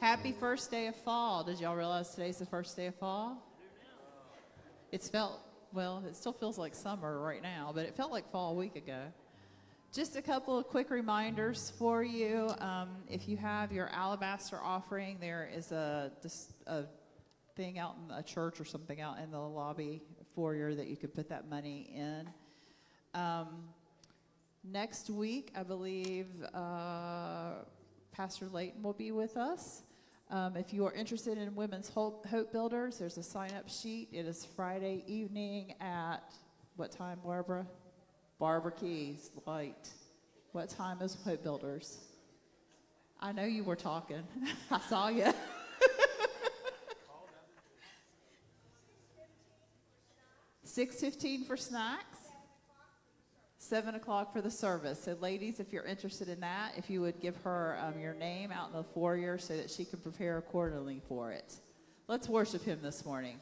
Happy first day of fall. Did y'all realize today's the first day of fall? It's felt, well, it still feels like summer right now, but it felt like fall a week ago. Just a couple of quick reminders for you. Um, if you have your alabaster offering, there is a, a thing out in a church or something out in the lobby foyer that you could put that money in. Um, next week, I believe uh, Pastor Layton will be with us. Um, if you are interested in Women's Hope, Hope Builders, there's a sign up sheet. It is Friday evening at what time, Barbara? Barbara Keys, light. What time is Hope Builders? I know you were talking. I saw you. Six fifteen for snacks. Seven o'clock for the service. So, ladies, if you're interested in that, if you would give her um, your name out in the foyer so that she can prepare accordingly for it. Let's worship Him this morning.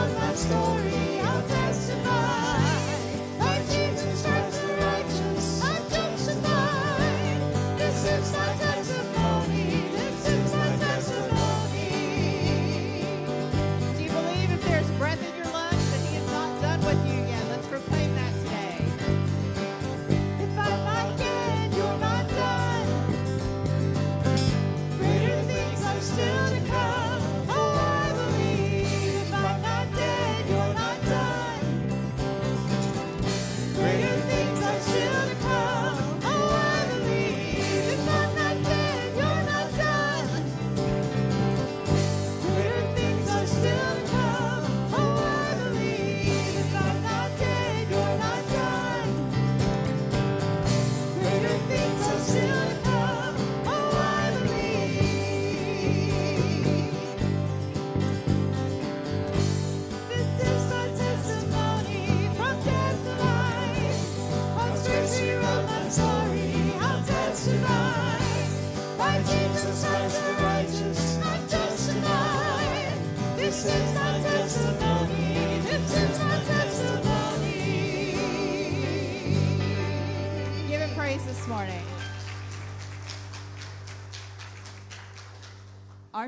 Rewrote my story.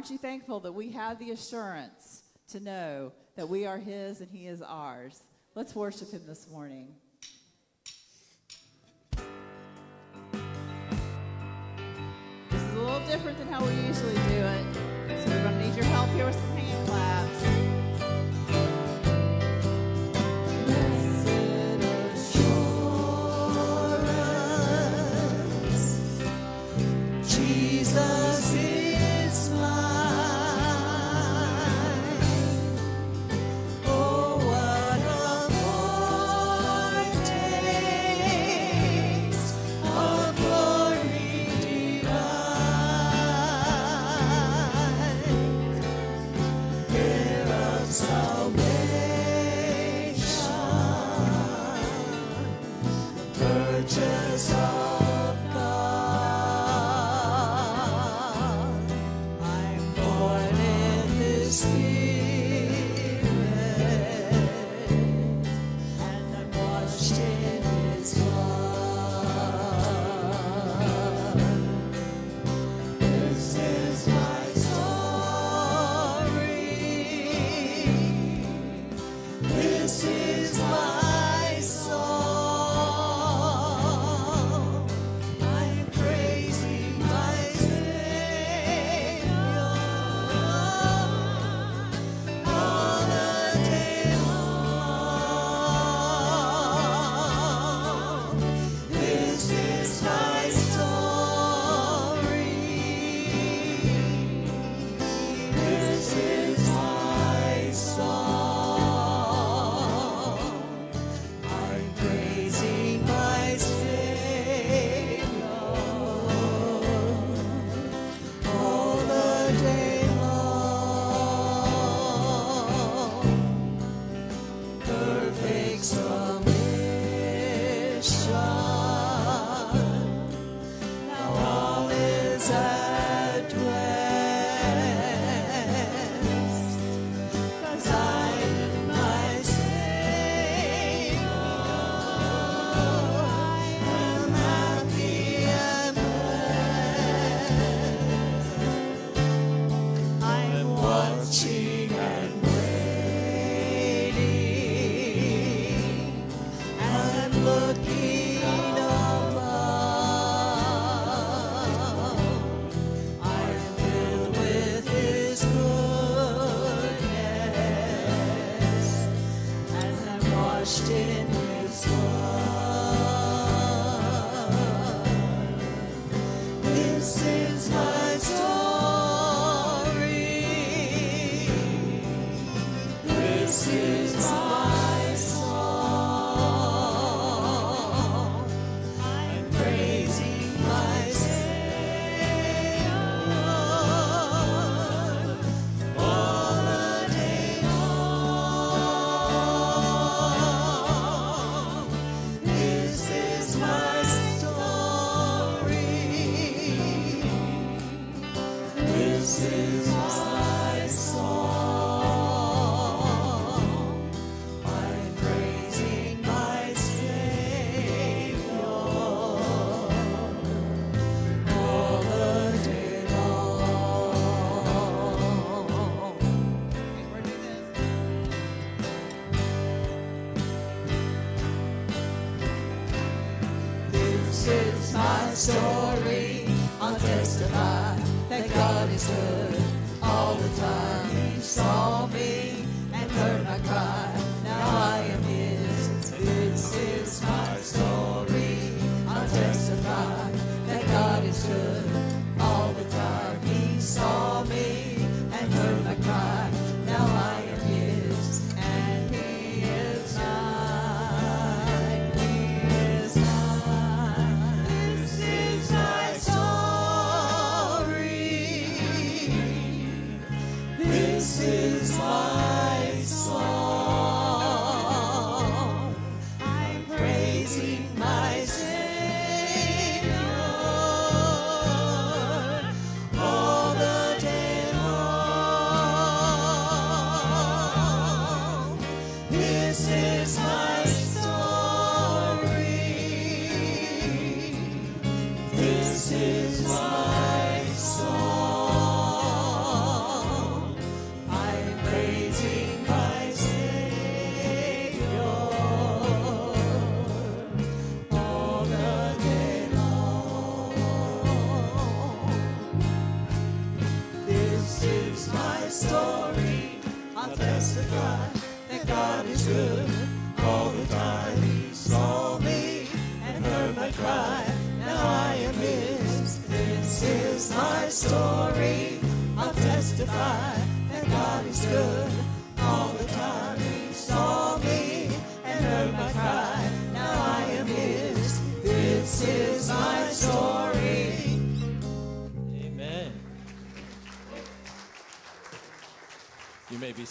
Aren't you thankful that we have the assurance to know that we are His and He is ours? Let's worship Him this morning. This is a little different than how we usually do it. So we're going to need your help here with some hand claps.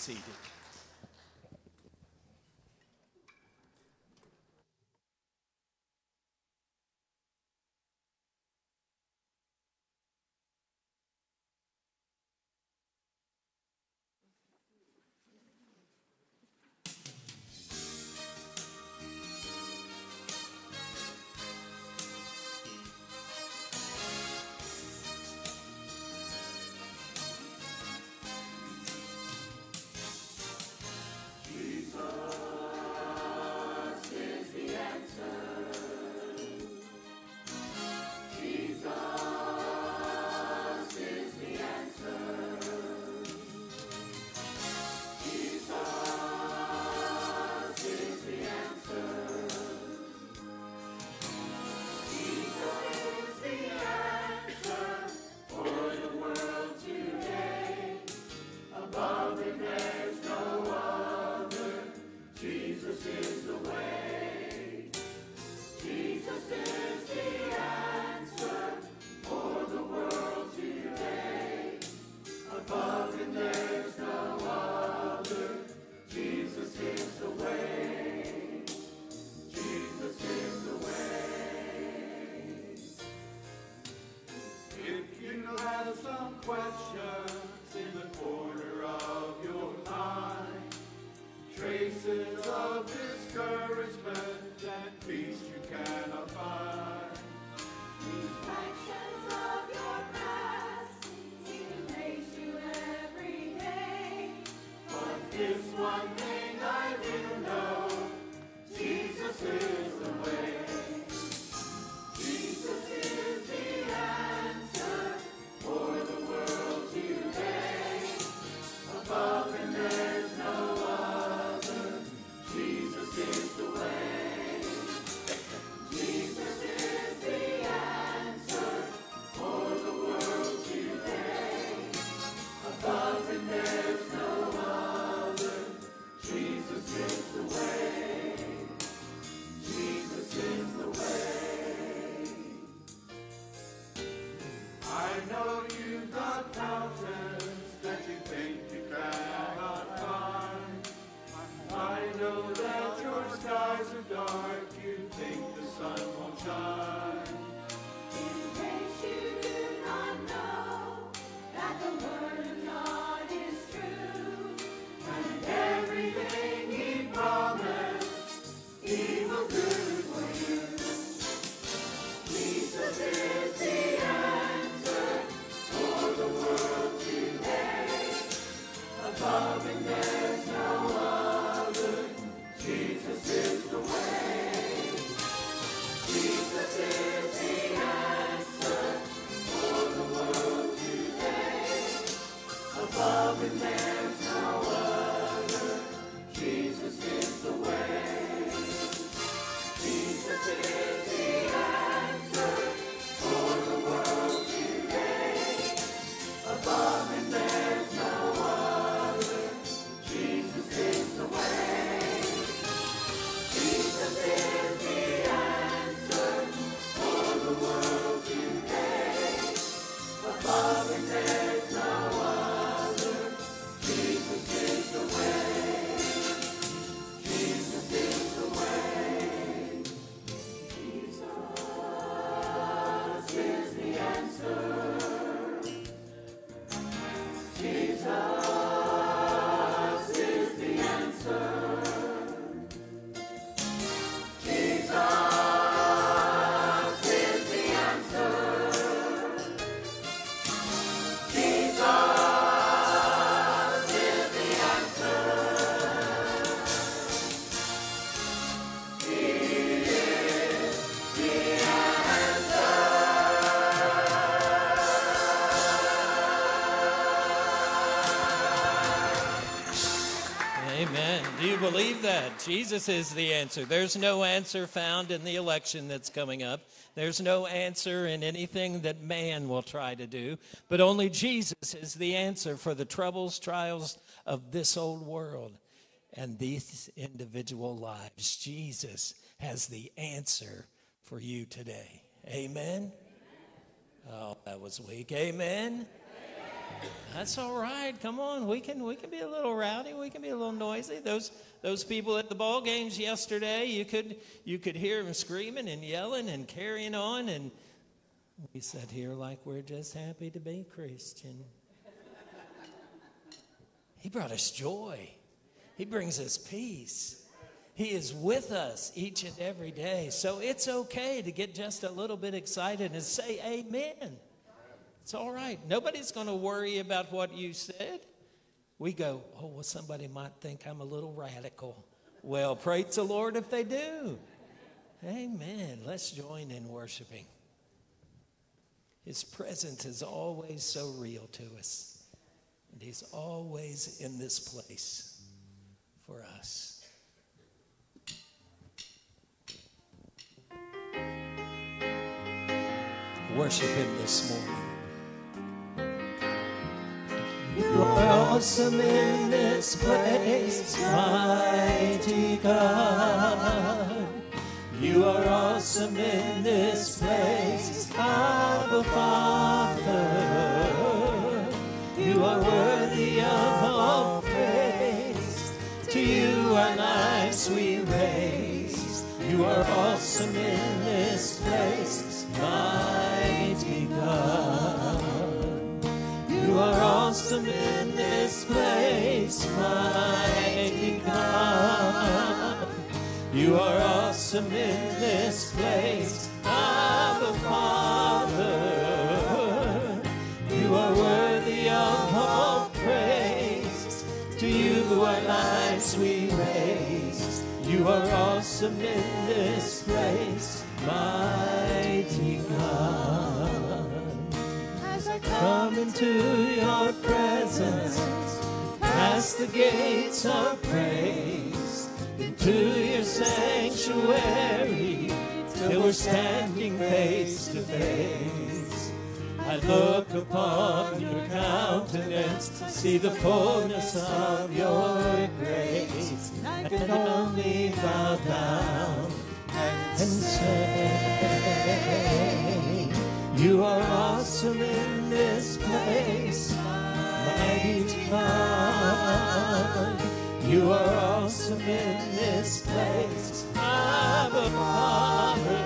Seated. Jesus is the answer. There's no answer found in the election that's coming up. There's no answer in anything that man will try to do, but only Jesus is the answer for the troubles, trials of this old world and these individual lives. Jesus has the answer for you today. Amen. Oh, that was weak. Amen. That's all right. Come on, we can we can be a little rowdy. We can be a little noisy. Those those people at the ball games yesterday, you could you could hear them screaming and yelling and carrying on, and we sat here like we're just happy to be Christian. He brought us joy. He brings us peace. He is with us each and every day. So it's okay to get just a little bit excited and say amen. It's all right. Nobody's going to worry about what you said. We go, oh, well, somebody might think I'm a little radical. Well, praise the Lord if they do. Amen. Let's join in worshiping. His presence is always so real to us, and He's always in this place for us. Worship Him this morning. You awesome in this place, mighty God. You are awesome in this place, Abba Father. You are worthy of all praise. To you our lives we raise. You are awesome in You are awesome in this place, Abba Father. You are worthy of all praise. To you our lives we raise. You are awesome in this place, mighty God. As I Come into your presence, past the gates of praise, into your sanctuary, till we're standing face to face. I look upon your countenance, see the fullness of your grace, and can only bow down and say, You are awesome in this place, mighty God. You are awesome in this place, Abba Father.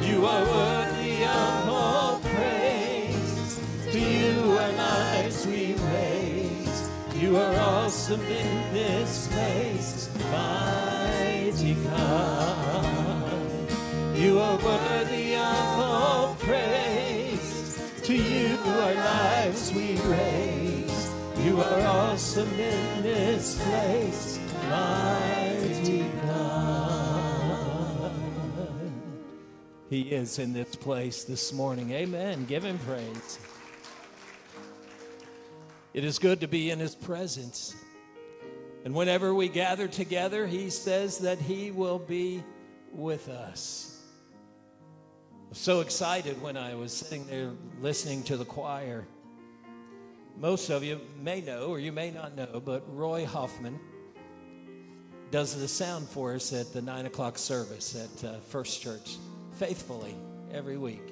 You are worthy of all praise. To you our lives we raise. You are awesome in this place, mighty God. You are worthy of all praise. To you our lives we raise. You are awesome in this place, mighty God. He is in this place this morning. Amen. Give him praise. It is good to be in his presence. And whenever we gather together, he says that he will be with us. I was so excited when I was sitting there listening to the choir. Most of you may know, or you may not know, but Roy Hoffman does the sound for us at the nine o'clock service at uh, First Church faithfully every week.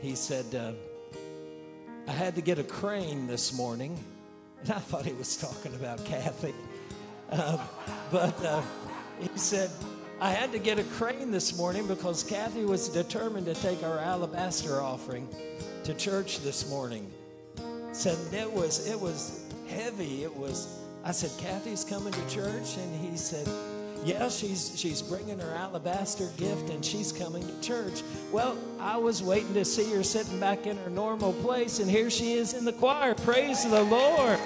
He said, uh, I had to get a crane this morning, and I thought he was talking about Kathy. Uh, but uh, he said, I had to get a crane this morning because Kathy was determined to take our alabaster offering to church this morning. Said it was it was heavy. It was. I said, Kathy's coming to church, and he said, Yeah, she's she's bringing her alabaster gift, and she's coming to church. Well, I was waiting to see her sitting back in her normal place, and here she is in the choir. Praise the Lord.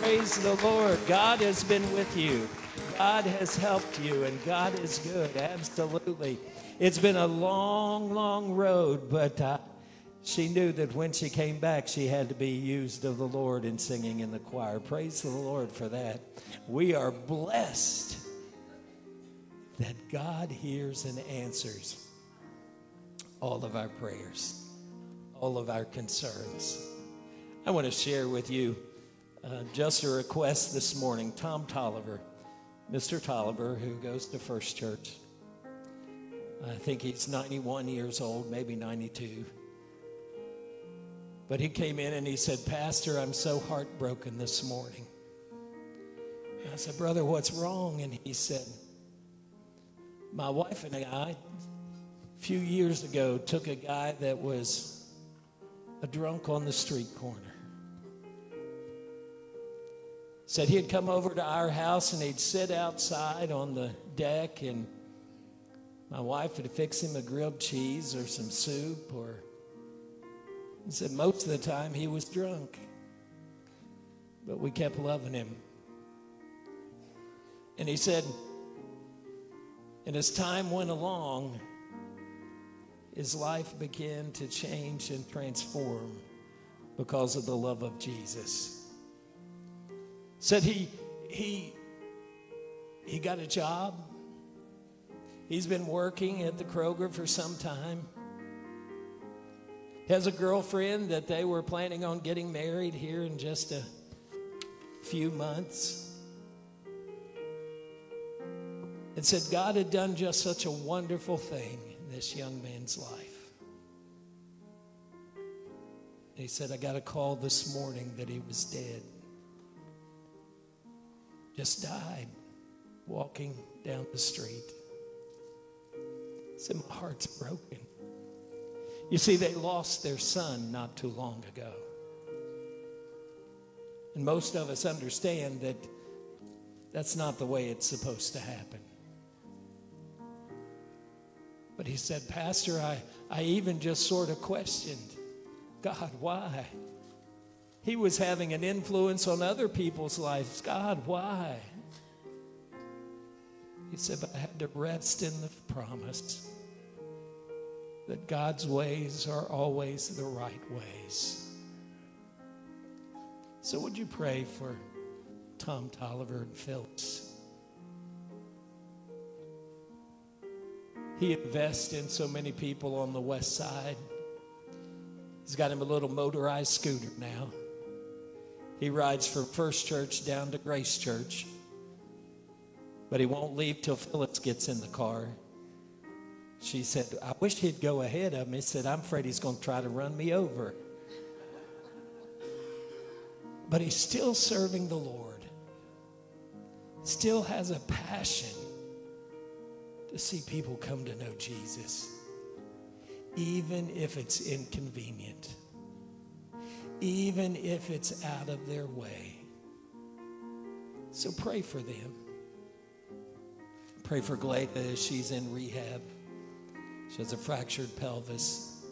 Praise the Lord. God has been with you. God has helped you, and God is good. Absolutely. It's been a long, long road, but uh, she knew that when she came back, she had to be used of the Lord in singing in the choir. Praise the Lord for that. We are blessed that God hears and answers all of our prayers, all of our concerns. I want to share with you uh, just a request this morning. Tom Tolliver, Mr. Tolliver, who goes to First Church. I think he's 91 years old, maybe 92. But he came in and he said, Pastor, I'm so heartbroken this morning. And I said, Brother, what's wrong? And he said, My wife and I, a few years ago, took a guy that was a drunk on the street corner. Said he'd come over to our house and he'd sit outside on the deck, and my wife would fix him a grilled cheese or some soup or he said most of the time he was drunk, but we kept loving him. And he said, and as time went along, his life began to change and transform because of the love of Jesus. Said he he he got a job. He's been working at the Kroger for some time has a girlfriend that they were planning on getting married here in just a few months. And said God had done just such a wonderful thing in this young man's life. And he said, I got a call this morning that he was dead. Just died walking down the street. He said, My heart's broken. You see, they lost their son not too long ago. And most of us understand that that's not the way it's supposed to happen. But he said, Pastor, I, I even just sort of questioned God, why? He was having an influence on other people's lives. God, why? He said, but I had to rest in the promise that God's ways are always the right ways. So, would you pray for Tom Tolliver and Phyllis? He invests in so many people on the west side. He's got him a little motorized scooter now. He rides from First Church down to Grace Church, but he won't leave till Phyllis gets in the car. She said, I wish he'd go ahead of me. He said, I'm afraid he's going to try to run me over. But he's still serving the Lord, still has a passion to see people come to know Jesus, even if it's inconvenient, even if it's out of their way. So pray for them. Pray for Glada as she's in rehab. She has a fractured pelvis.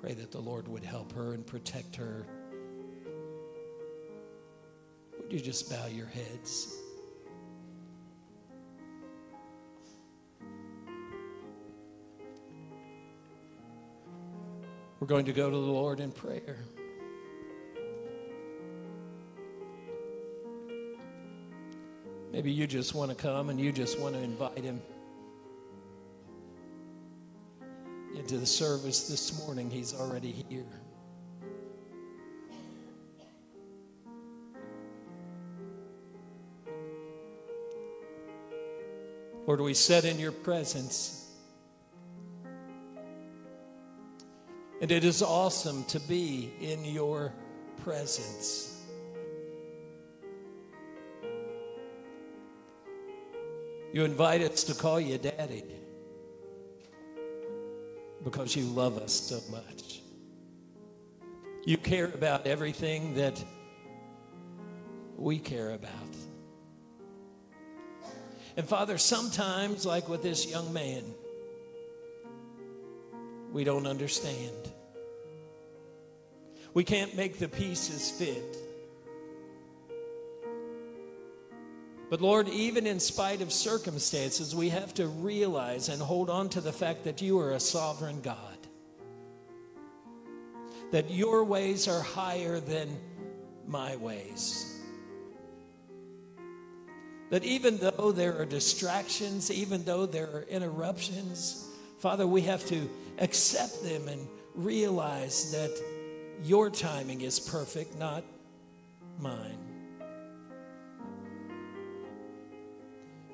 Pray that the Lord would help her and protect her. Would you just bow your heads? We're going to go to the Lord in prayer. Maybe you just want to come and you just want to invite him into the service this morning. He's already here. Lord, we sit in your presence. And it is awesome to be in your presence. You invite us to call you daddy because you love us so much. You care about everything that we care about. And Father, sometimes, like with this young man, we don't understand. We can't make the pieces fit. But Lord, even in spite of circumstances, we have to realize and hold on to the fact that you are a sovereign God. That your ways are higher than my ways. That even though there are distractions, even though there are interruptions, Father, we have to accept them and realize that your timing is perfect, not mine.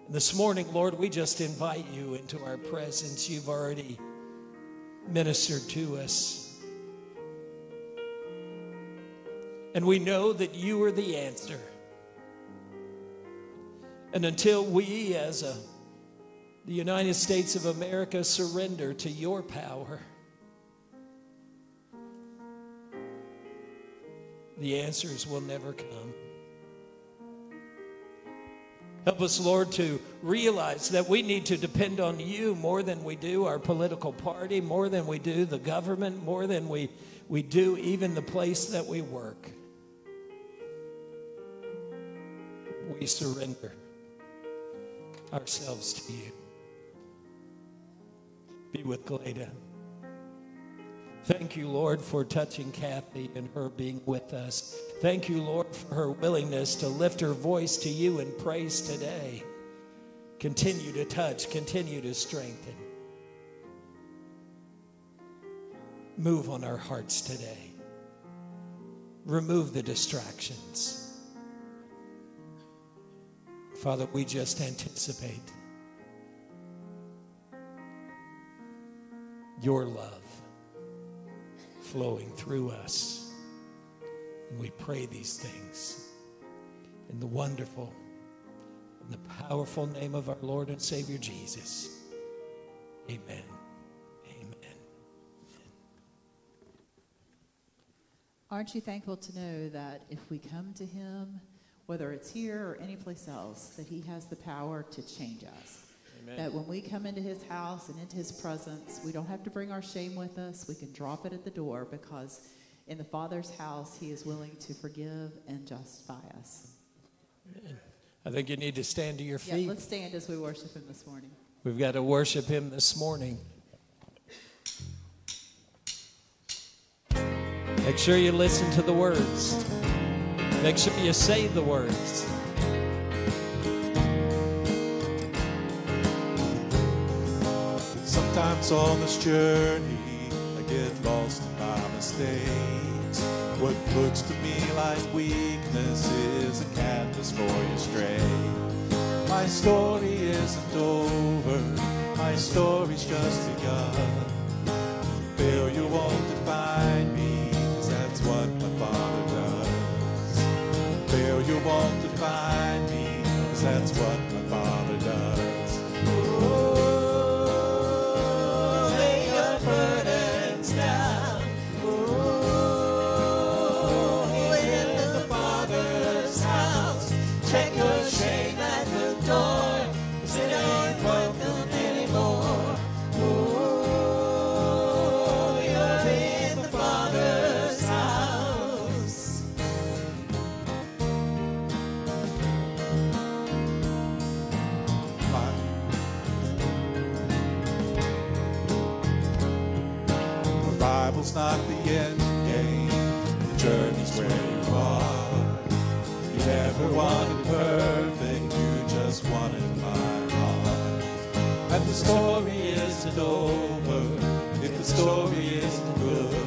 This morning, Lord, we just invite you into our presence. You've already ministered to us. And we know that you are the answer. And until we, as a, the United States of America, surrender to your power, the answers will never come. Help us, Lord, to realize that we need to depend on you more than we do our political party, more than we do the government, more than we, we do even the place that we work. We surrender ourselves to you. Be with Glada. Thank you, Lord, for touching Kathy and her being with us. Thank you, Lord, for her willingness to lift her voice to you in praise today. Continue to touch, continue to strengthen. Move on our hearts today. Remove the distractions. Father, we just anticipate your love flowing through us. We pray these things in the wonderful in the powerful name of our Lord and Savior Jesus. Amen. Amen. Aren't you thankful to know that if we come to Him, whether it's here or anyplace else, that He has the power to change us? Amen. That when we come into His house and into His presence, we don't have to bring our shame with us. We can drop it at the door because In the Father's house, He is willing to forgive and justify us. I think you need to stand to your feet. Yeah, feet. let's stand as we worship Him this morning. We've got to worship Him this morning. Make sure you listen to the words. Make sure you say the words. Sometimes on this journey, I get lost in my mistakes. What looks to me like weakness is a canvas for your strength. My story isn't over, my story's just begun. Failure won't define me, 'cause that's what my father does. Failure won't define me, 'cause that's what not the end game. The journey's where you are. You never wanted perfect, you just wanted my heart. And the story isn't over if the story isn't good.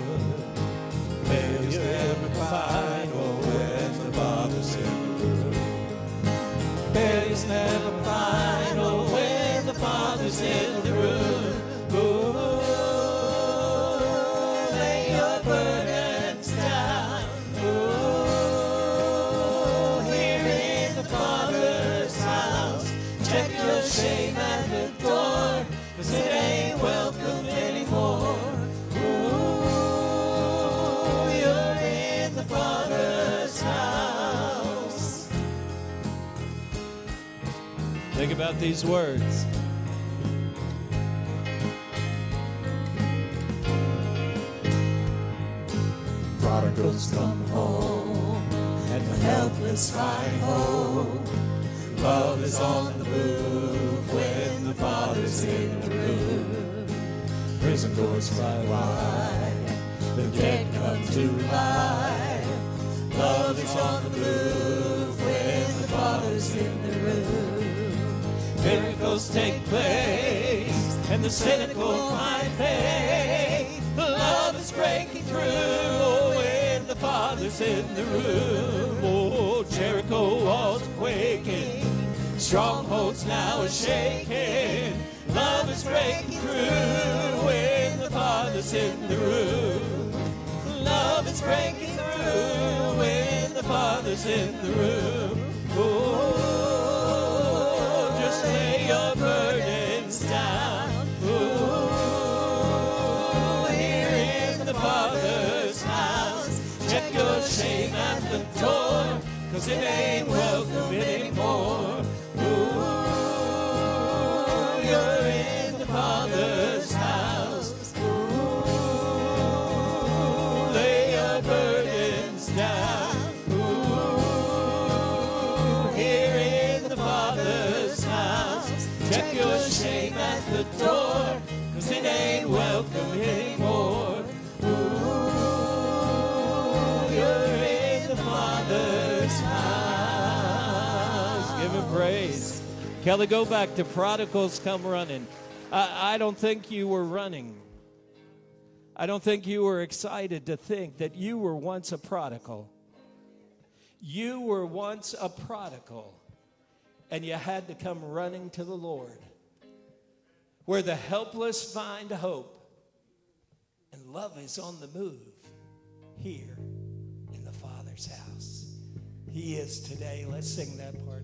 Failure's never final when the Father's in the room. Failure's never about these words. Prodigals come home, and the helpless find hope. Love is on the move when the Father's in the room. Prison doors fly wide, the dead come to life. Love is on the move when the Father's in the room. Miracles take place, and the cynical find faith. Love is breaking through oh, when the Father's in the room. Oh, Jericho walls are quaking, strongholds now are shaking. Love is breaking through when the Father's in the room. Love is breaking through when the Father's in the room. Oh, cause it ain't Kelly, go back to prodigals come running. I, I don't think you were running. I don't think you were excited to think that you were once a prodigal. You were once a prodigal, and you had to come running to the Lord, where the helpless find hope, and love is on the move here in the Father's house. He is today. Let's sing that part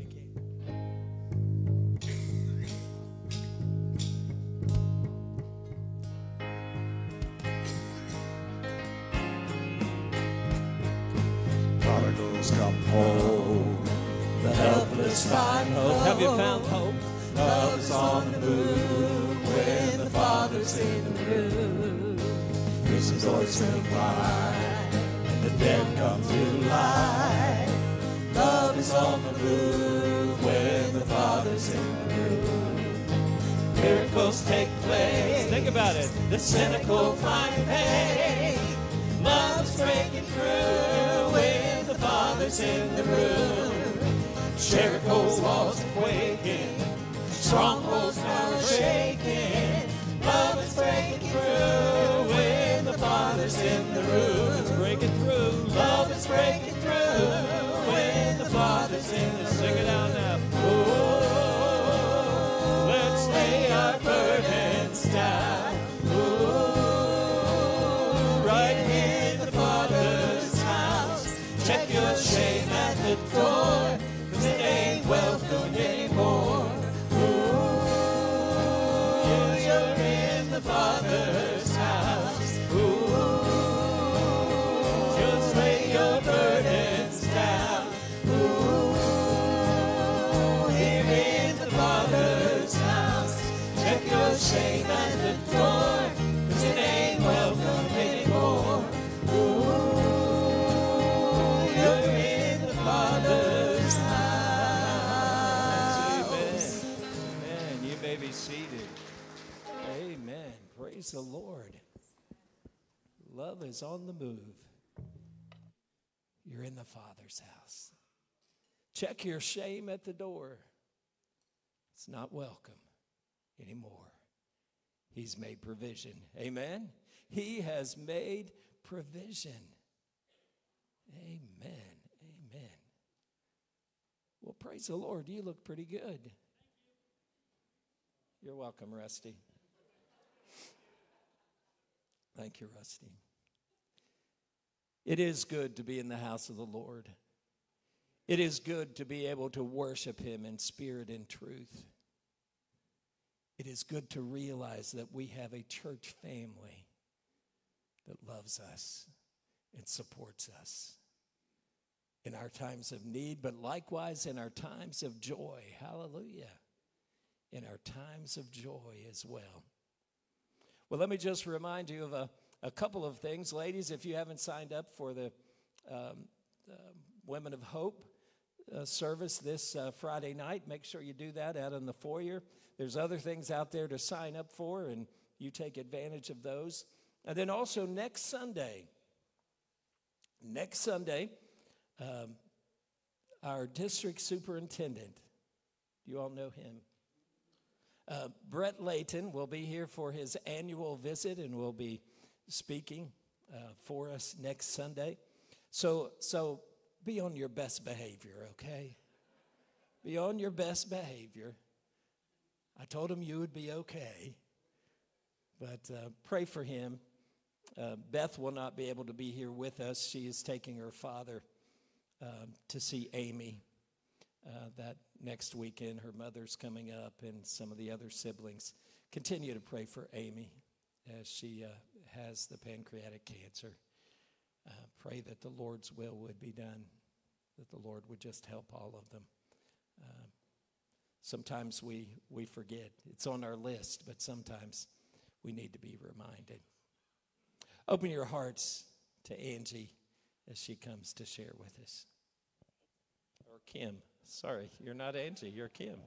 again. Come home, the helpless find hope. Have you found hope? Love is on the move when the Father's in the room. Prison doors swing wide, dead come to life. Love is on the move when the Father's in the room. Miracles take place. Think about it. The cynical find pain. Love's breaking through the Father's in the room. Jericho walls are quaking. Strongholds are shaking. Love is breaking through when the Father's in the room. It's breaking through. Love is breaking the Lord. Love is on the move. You're in the Father's house. Check your shame at the door. It's not welcome anymore. He's made provision. Amen. He has made provision. Amen. Amen. Well, praise the Lord. You look pretty good. You're welcome, Rusty. Thank you, Rusty. It is good to be in the house of the Lord. It is good to be able to worship Him in spirit and truth. It is good to realize that we have a church family that loves us and supports us in our times of need, but likewise in our times of joy. Hallelujah. In our times of joy as well. Well, let me just remind you of a, a couple of things. Ladies, if you haven't signed up for the um, uh, Women of Hope uh, service this uh, Friday night, make sure you do that out in the foyer. There's other things out there to sign up for, and you take advantage of those. And then also next Sunday, next Sunday, um, our district superintendent, you all know him. Uh, Brett Layton will be here for his annual visit and will be speaking uh, for us next Sunday. So, so be on your best behavior, okay? Be on your best behavior. I told him you would be okay, but uh, pray for him. Uh, Beth will not be able to be here with us. She is taking her father um, to see Amy uh, that next weekend. Her mother's coming up and some of the other siblings. Continue to pray for Amy as she uh, has the pancreatic cancer. Uh, pray that the Lord's will would be done, that the Lord would just help all of them. Uh, sometimes we, we forget. It's on our list, but sometimes we need to be reminded. Open your hearts to Angie as she comes to share with us. Kim. Sorry, you're not Angie, you're Kim.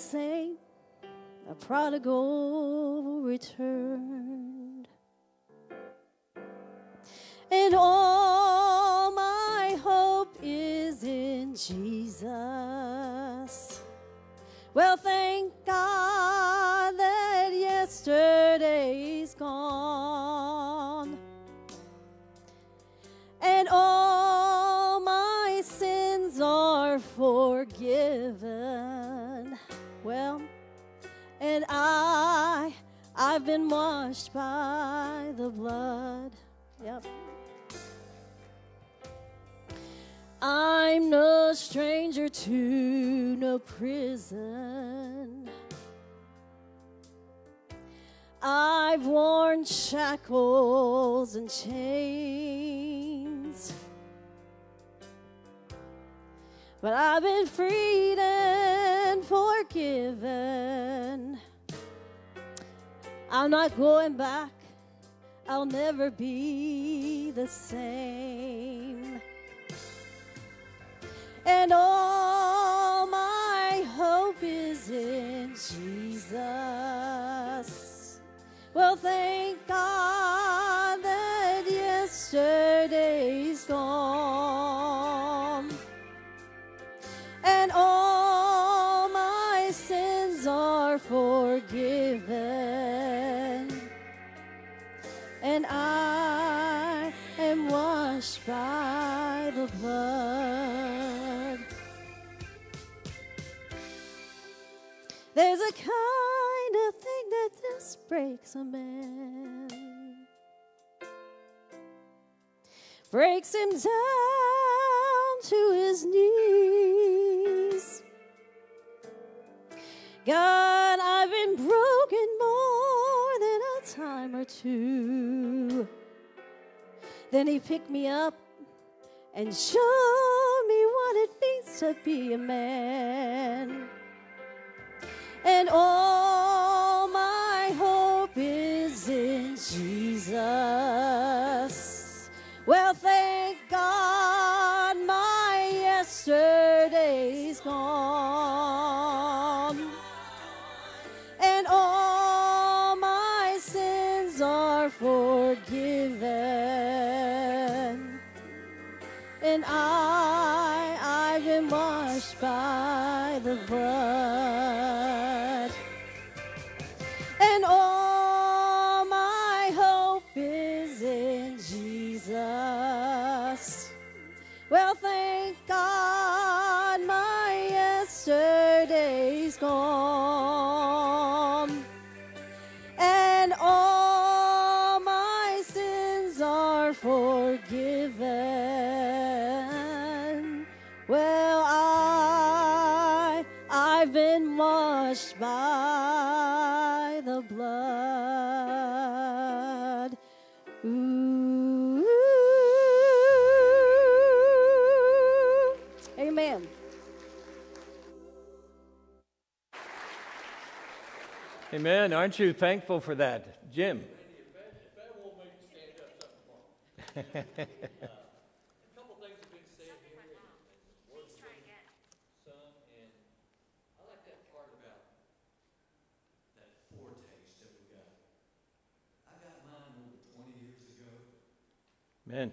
The same, a prodigal shackles and chains. But I've been freed and forgiven. I'm not going back. I'll never be the same. And all my hope is in Jesus. Well, thank breaks a man, breaks him down to his knees. God, I've been broken more than a time or two. Then he picked me up and showed me what it means to be a man. And all Jesus. Amen. Aren't you thankful for that, Jim? Amen.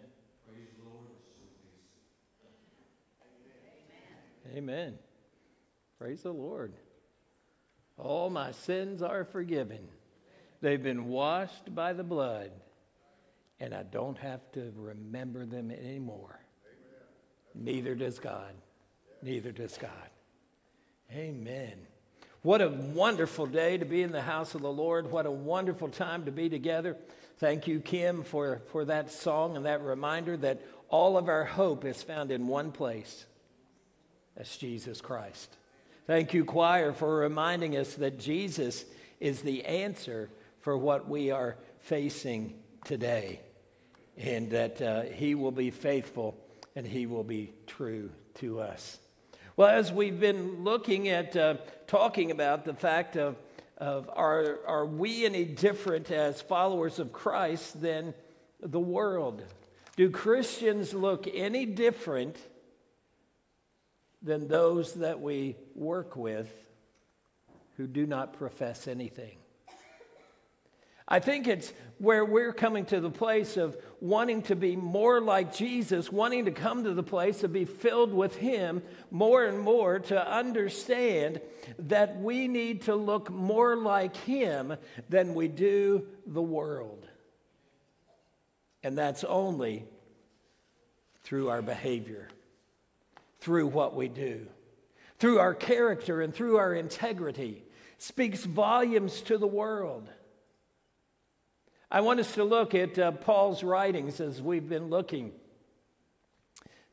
Amen. Praise the Lord. Sins are forgiven. They've been washed by the blood, and I don't have to remember them anymore. Neither does God. Neither does God. Amen. What a wonderful day to be in the house of the Lord. What a wonderful time to be together. Thank you, Kim, for, for that song and that reminder that all of our hope is found in one place. That's Jesus Christ. Thank you, choir, for reminding us that Jesus is the answer for what we are facing today, and that uh, He will be faithful and He will be true to us. Well, as we've been looking at uh, talking about the fact of, of are, are we any different as followers of Christ than the world? Do Christians look any different than those that we work with who do not profess anything? I think it's where we're coming to the place of wanting to be more like Jesus, wanting to come to the place of be filled with Him more and more to understand that we need to look more like Him than we do the world. And that's only through our behavior, through what we do, through our character, and through our integrity. Speaks volumes to the world. I want us to look at uh, Paul's writings as we've been looking.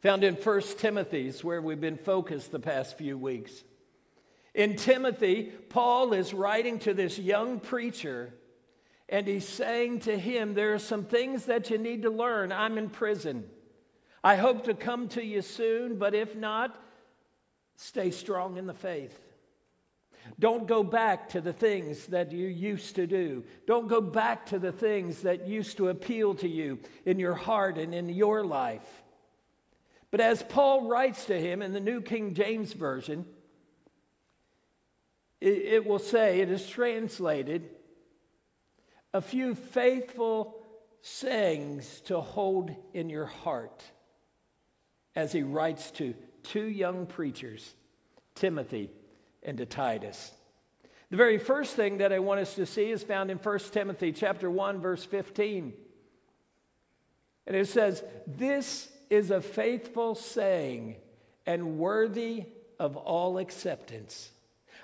Found in 1 Timothy's, where we've been focused the past few weeks. In Timothy, Paul is writing to this young preacher, and he's saying to him, There are some things that you need to learn. I'm in prison. I hope to come to you soon, but if not, stay strong in the faith. Don't go back to the things that you used to do. Don't go back to the things that used to appeal to you in your heart and in your life. But as Paul writes to him in the New King James Version, it, will say, it is translated, a few faithful sayings to hold in your heart as he writes to two young preachers, Timothy and to Titus. The very first thing that I want us to see is found in 1 Timothy chapter 1 verse 15. And it says, "This is a faithful saying and worthy of all acceptance."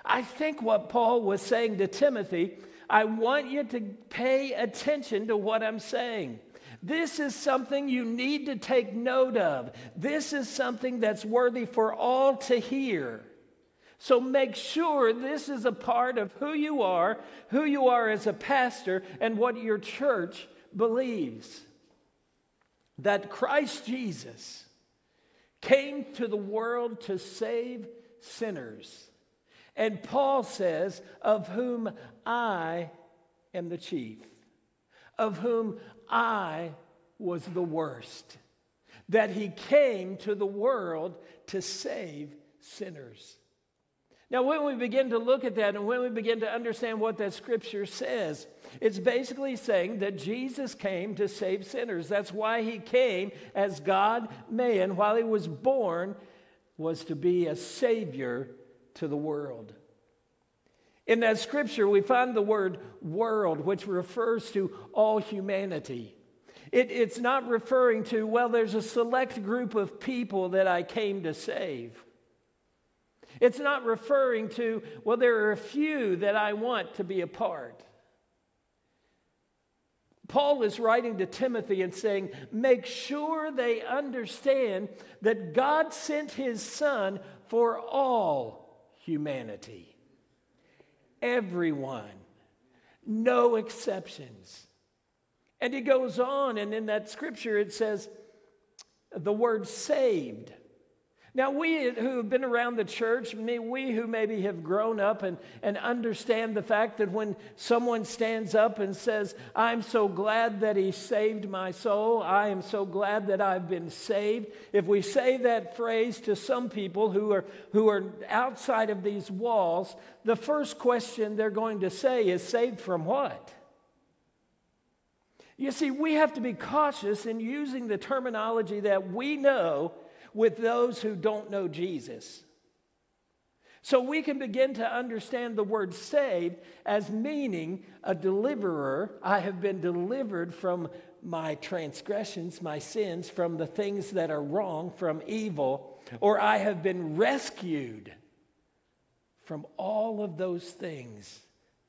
I think what Paul was saying to Timothy, I want you to pay attention to what I'm saying. This is something you need to take note of. This is something that's worthy for all to hear. So make sure this is a part of who you are, who you are as a pastor, and what your church believes. That Christ Jesus came to the world to save sinners. And Paul says, Of whom I am the chief, of whom I was the worst. That he came to the world to save sinners. Now, when we begin to look at that and when we begin to understand what that scripture says, it's basically saying that Jesus came to save sinners. That's why he came as God man while he was born was to be a savior to the world. In that scripture, we find the word world, which refers to all humanity. It, it's not referring to, well, there's a select group of people that I came to save. It's not referring to, well, there are a few that I want to be a part. Paul is writing to Timothy and saying, make sure they understand that God sent his son for all humanity. Everyone, no exceptions. And he goes on, and in that scripture it says the word saved. Now, we who have been around the church, we who maybe have grown up and, and understand the fact that when someone stands up and says, I'm so glad that he saved my soul, I am so glad that I've been saved, if we say that phrase to some people who are, who are outside of these walls, the first question they're going to say is, Saved from what? You see, we have to be cautious in using the terminology that we know with those who don't know Jesus. So we can begin to understand the word saved as meaning a deliverer. I have been delivered from my transgressions, my sins, from the things that are wrong, from evil, or I have been rescued from all of those things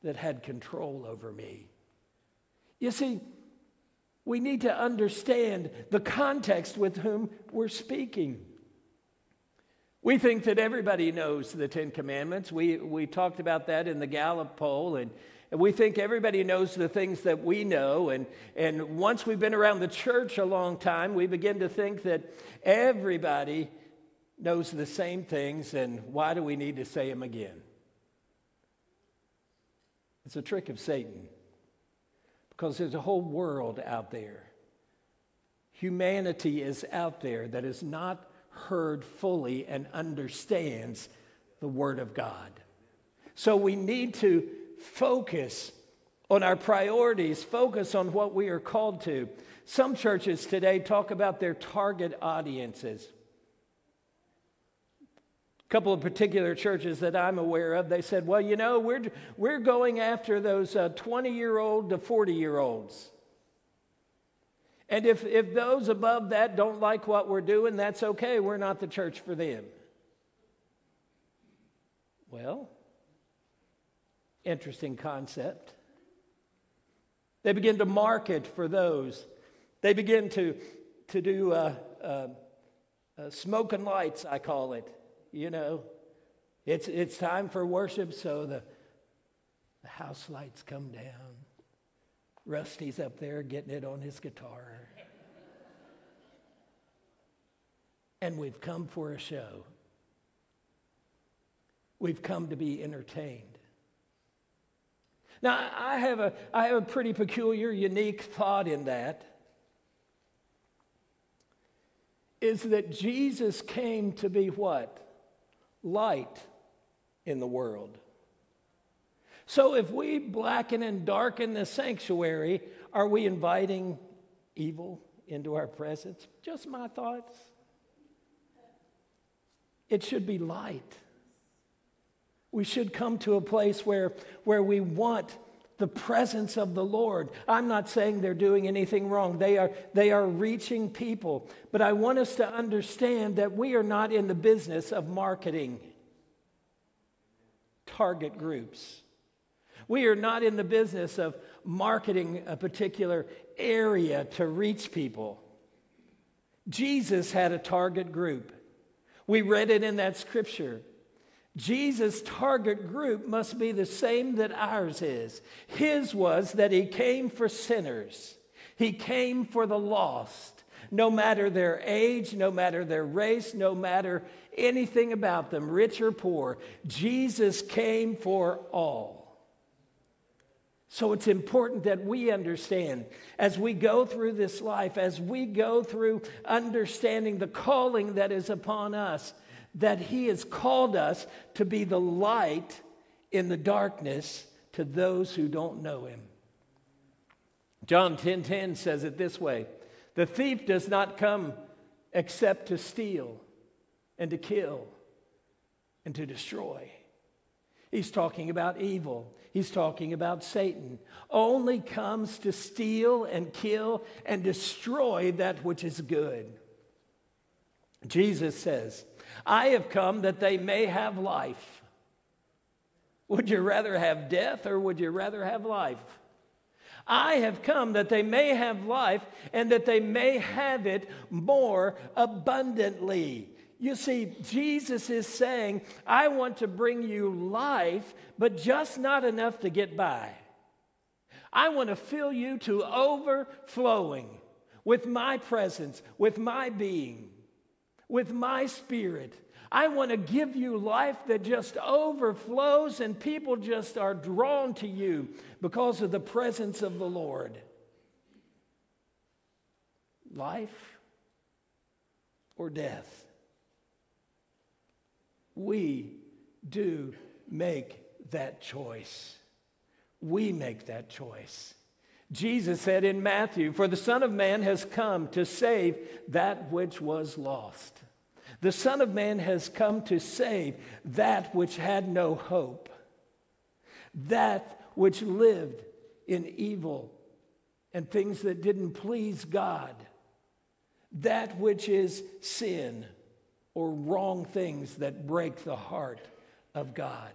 that had control over me. You see, we need to understand the context with whom we're speaking. We think that everybody knows the Ten Commandments. We, we talked about that in the Gallup poll, and, and we think everybody knows the things that we know. And, and once we've been around the church a long time, we begin to think that everybody knows the same things, and why do we need to say them again? It's a trick of Satan because there's a whole world out there. Humanity is out there that is not heard fully and understands the Word of God. So we need to focus on our priorities, focus on what we are called to. Some churches today talk about their target audiences couple of particular churches that I'm aware of, they said, well, you know, we're, we're going after those 20 uh, year old to 40 year olds. And if, if those above that don't like what we're doing, that's okay. We're not the church for them. Well, interesting concept. They begin to market for those. They begin to, to do uh, uh, uh, smoke and lights, I call it. You know, it's, it's time for worship, so the, the house lights come down. Rusty's up there getting it on his guitar. and we've come for a show. We've come to be entertained. Now, I have a, I have a pretty peculiar, unique thought in that. Is that Jesus came to be what? Light in the world. So if we blacken and darken the sanctuary, are we inviting evil into our presence? Just my thoughts. It should be light. We should come to a place where, where we want the presence of the Lord. I'm not saying they're doing anything wrong. They are, they are reaching people. But I want us to understand that we are not in the business of marketing target groups. We are not in the business of marketing a particular area to reach people. Jesus had a target group. We read it in that scripture. Jesus' target group must be the same that ours is. His was that he came for sinners, he came for the lost, no matter their age, no matter their race, no matter anything about them, rich or poor. Jesus came for all. So it's important that we understand as we go through this life, as we go through understanding the calling that is upon us, that He has called us to be the light in the darkness to those who don't know Him. John 10:10 10, 10 says it this way: "The thief does not come except to steal and to kill and to destroy." He's talking about evil. He's talking about Satan. Only comes to steal and kill and destroy that which is good. Jesus says, I have come that they may have life. Would you rather have death or would you rather have life? I have come that they may have life and that they may have it more abundantly. You see, Jesus is saying, I want to bring you life, but just not enough to get by. I want to fill you to overflowing with my presence, with my being with my spirit. I want to give you life that just overflows and people just are drawn to you because of the presence of the Lord. Life or death? We do make that choice. We make that choice. Jesus said in Matthew, For the Son of Man has come to save that which was lost. The Son of Man has come to save that which had no hope, that which lived in evil and things that didn't please God, that which is sin or wrong things that break the heart of God.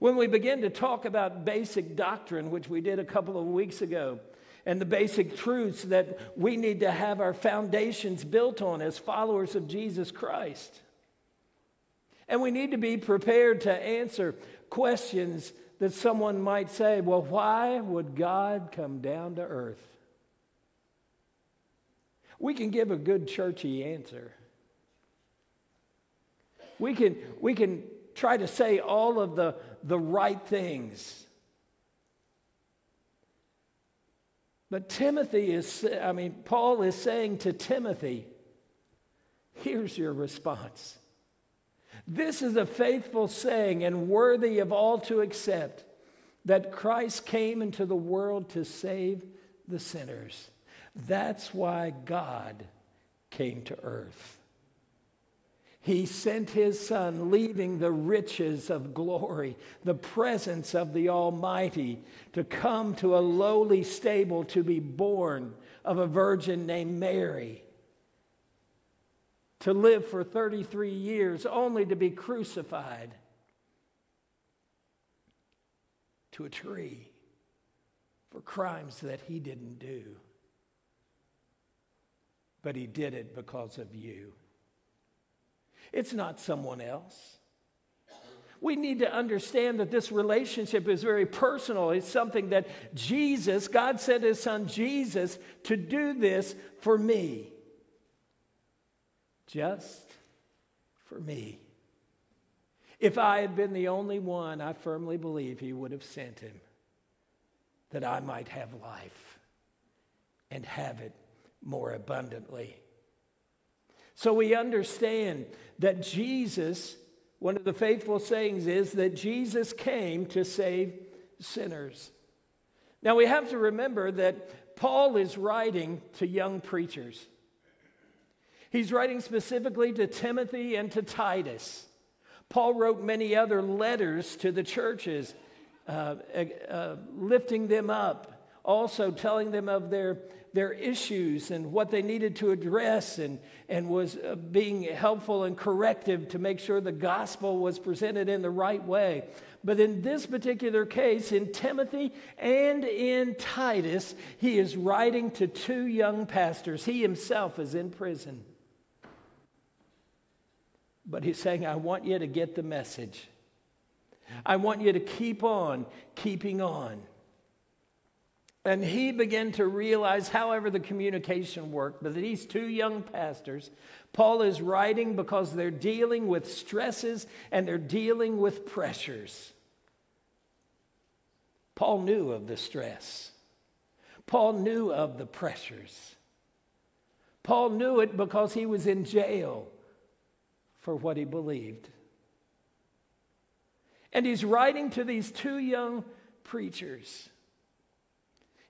When we begin to talk about basic doctrine, which we did a couple of weeks ago, and the basic truths that we need to have our foundations built on as followers of Jesus Christ. And we need to be prepared to answer questions that someone might say, well, why would God come down to earth? We can give a good churchy answer. We can, we can try to say all of the, the right things. But Timothy is, I mean, Paul is saying to Timothy, here's your response. This is a faithful saying and worthy of all to accept that Christ came into the world to save the sinners. That's why God came to earth. He sent his son, leaving the riches of glory, the presence of the Almighty, to come to a lowly stable to be born of a virgin named Mary, to live for 33 years only to be crucified to a tree, for crimes that he didn't do. But he did it because of you. It's not someone else. We need to understand that this relationship is very personal. It's something that Jesus, God sent his son Jesus to do this for me. Just for me. If I had been the only one, I firmly believe he would have sent him that I might have life and have it more abundantly. So we understand that Jesus, one of the faithful sayings is that Jesus came to save sinners. Now we have to remember that Paul is writing to young preachers. He's writing specifically to Timothy and to Titus. Paul wrote many other letters to the churches, uh, uh, lifting them up, also telling them of their, their issues and what they needed to address, and, and was uh, being helpful and corrective to make sure the gospel was presented in the right way. But in this particular case, in Timothy and in Titus, he is writing to two young pastors. He himself is in prison. But he's saying, I want you to get the message. I want you to keep on keeping on. And he began to realize, however, the communication worked, but these two young pastors, Paul is writing because they're dealing with stresses and they're dealing with pressures. Paul knew of the stress, Paul knew of the pressures. Paul knew it because he was in jail for what he believed. And he's writing to these two young preachers.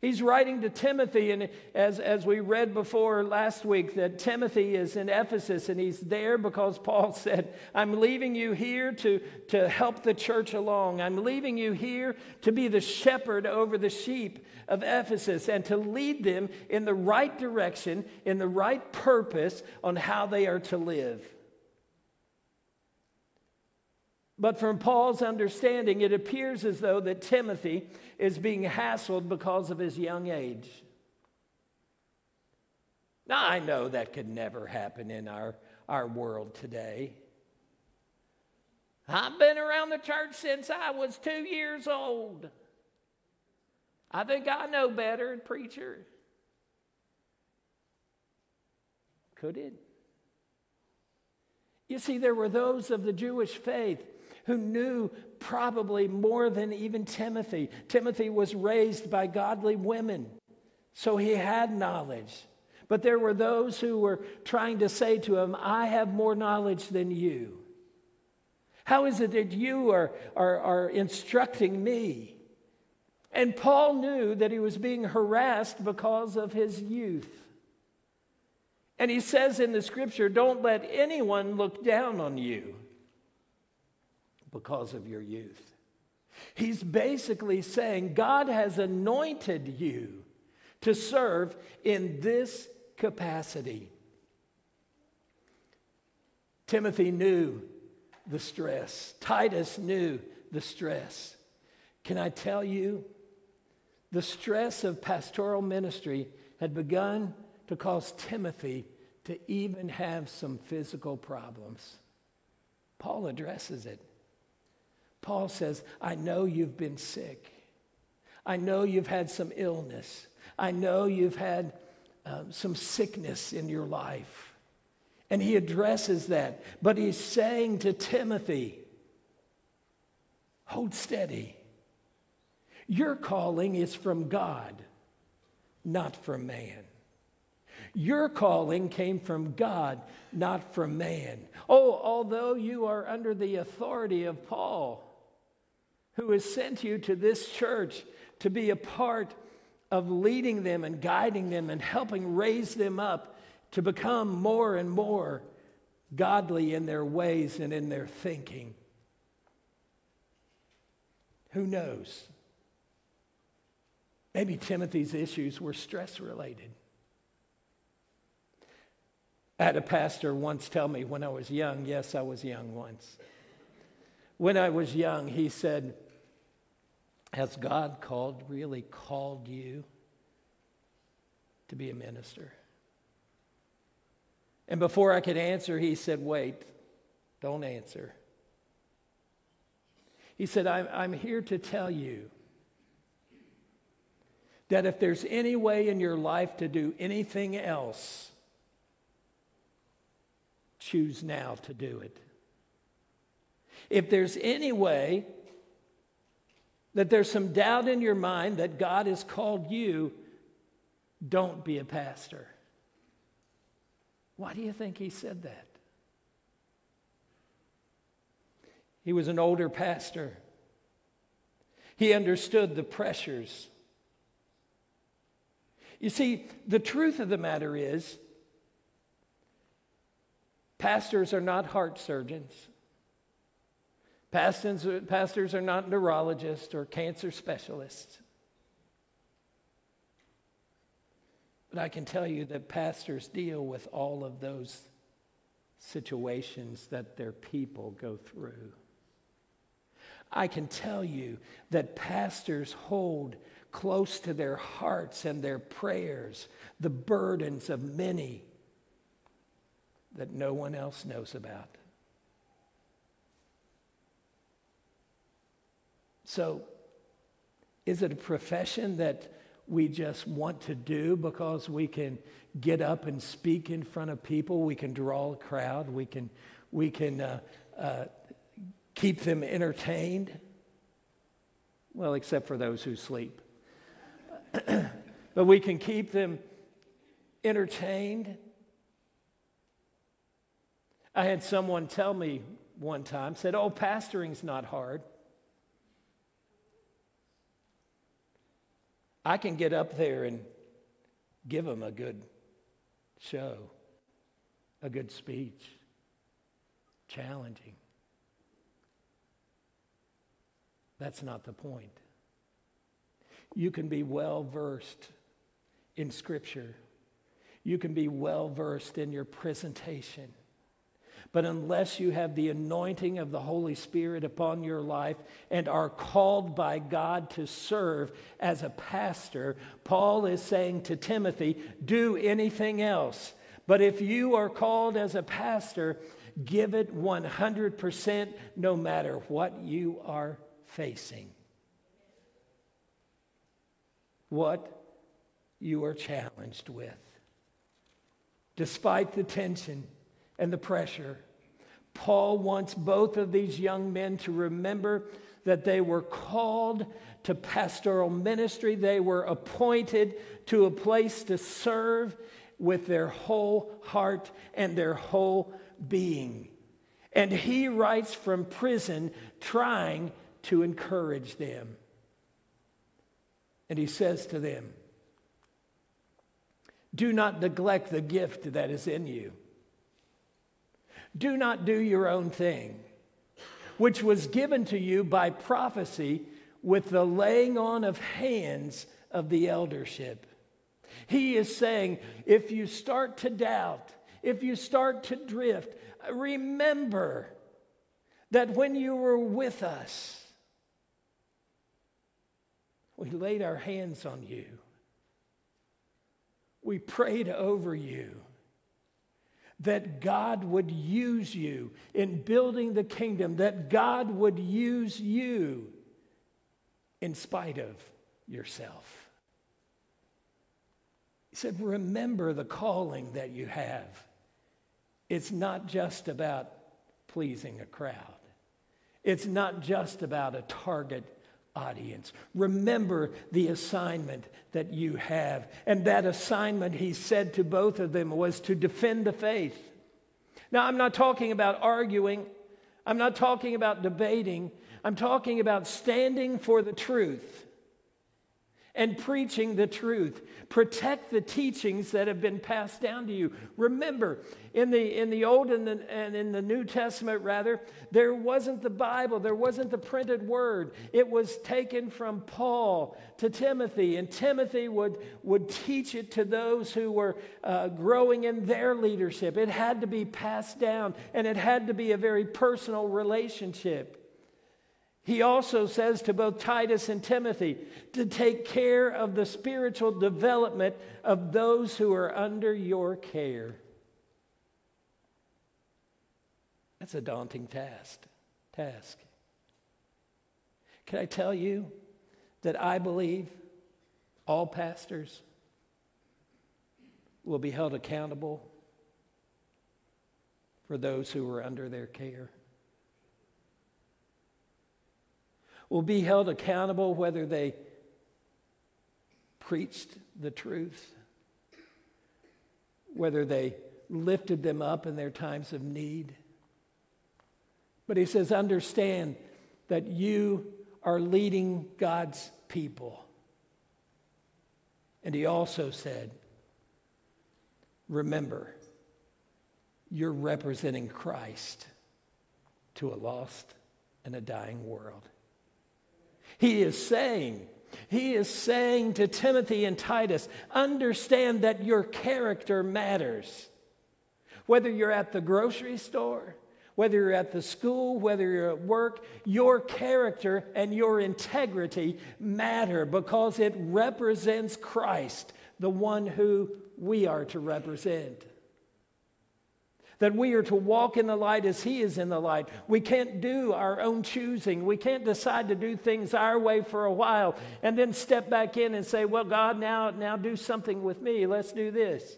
He's writing to Timothy, and as, as we read before last week, that Timothy is in Ephesus, and he's there because Paul said, I'm leaving you here to, to help the church along. I'm leaving you here to be the shepherd over the sheep of Ephesus and to lead them in the right direction, in the right purpose on how they are to live. But from Paul's understanding, it appears as though that Timothy is being hassled because of his young age. Now, I know that could never happen in our, our world today. I've been around the church since I was two years old. I think I know better, preacher. Could it? You see, there were those of the Jewish faith who knew probably more than even Timothy. Timothy was raised by godly women, so he had knowledge. But there were those who were trying to say to him, I have more knowledge than you. How is it that you are, are, are instructing me? And Paul knew that he was being harassed because of his youth. And he says in the scripture, Don't let anyone look down on you because of your youth. He's basically saying God has anointed you to serve in this capacity. Timothy knew the stress, Titus knew the stress. Can I tell you? The stress of pastoral ministry had begun to cause Timothy to even have some physical problems. Paul addresses it. Paul says, I know you've been sick. I know you've had some illness. I know you've had um, some sickness in your life. And he addresses that. But he's saying to Timothy, hold steady. Your calling is from God, not from man. Your calling came from God, not from man. Oh, although you are under the authority of Paul, who has sent you to this church to be a part of leading them and guiding them and helping raise them up to become more and more godly in their ways and in their thinking. Who knows? Maybe Timothy's issues were stress related. I had a pastor once tell me when I was young, yes, I was young once. When I was young, he said, Has God called, really called you to be a minister? And before I could answer, he said, Wait, don't answer. He said, I'm, I'm here to tell you that if there's any way in your life to do anything else, choose now to do it. If there's any way that there's some doubt in your mind that God has called you, don't be a pastor. Why do you think he said that? He was an older pastor. He understood the pressures. You see, the truth of the matter is, pastors are not heart surgeons. Pastors, pastors are not neurologists or cancer specialists. But I can tell you that pastors deal with all of those situations that their people go through. I can tell you that pastors hold close to their hearts and their prayers the burdens of many that no one else knows about. So, is it a profession that we just want to do because we can get up and speak in front of people? We can draw a crowd. We can, we can uh, uh, keep them entertained. Well, except for those who sleep. but we can keep them entertained. I had someone tell me one time, said, Oh, pastoring's not hard. I can get up there and give them a good show, a good speech, challenging. That's not the point. You can be well versed in Scripture, you can be well versed in your presentation. But unless you have the anointing of the Holy Spirit upon your life and are called by God to serve as a pastor, Paul is saying to Timothy, do anything else. But if you are called as a pastor, give it 100% no matter what you are facing, what you are challenged with. Despite the tension, and the pressure. Paul wants both of these young men to remember that they were called to pastoral ministry, they were appointed to a place to serve with their whole heart and their whole being. And he writes from prison trying to encourage them. And he says to them, Do not neglect the gift that is in you do not do your own thing, which was given to you by prophecy with the laying on of hands of the eldership. He is saying, if you start to doubt, if you start to drift, remember that when you were with us, we laid our hands on you. We prayed over you that God would use you in building the kingdom, that God would use you in spite of yourself. He said, Remember the calling that you have. It's not just about pleasing a crowd, it's not just about a target audience. Remember the assignment that you have. And that assignment, he said to both of them, was to defend the faith. Now, I'm not talking about arguing, I'm not talking about debating, I'm talking about standing for the truth and preaching the truth. Protect the teachings that have been passed down to you. Remember, in the, in the Old and, the, and in the New Testament, rather, there wasn't the Bible, there wasn't the printed word. It was taken from Paul to Timothy, and Timothy would, would teach it to those who were uh, growing in their leadership. It had to be passed down, and it had to be a very personal relationship. He also says to both Titus and Timothy to take care of the spiritual development of those who are under your care. That's a daunting task. Task. Can I tell you that I believe all pastors will be held accountable for those who are under their care? will be held accountable whether they preached the truth, whether they lifted them up in their times of need. But he says, understand that you are leading God's people. And he also said, remember, you're representing Christ to a lost and a dying world. He is saying, he is saying to Timothy and Titus, understand that your character matters. Whether you're at the grocery store, whether you're at the school, whether you're at work, your character and your integrity matter because it represents Christ, the one who we are to represent that we are to walk in the light as He is in the light. We can't do our own choosing. We can't decide to do things our way for a while and then step back in and say, Well, God, now, now do something with me. Let's do this.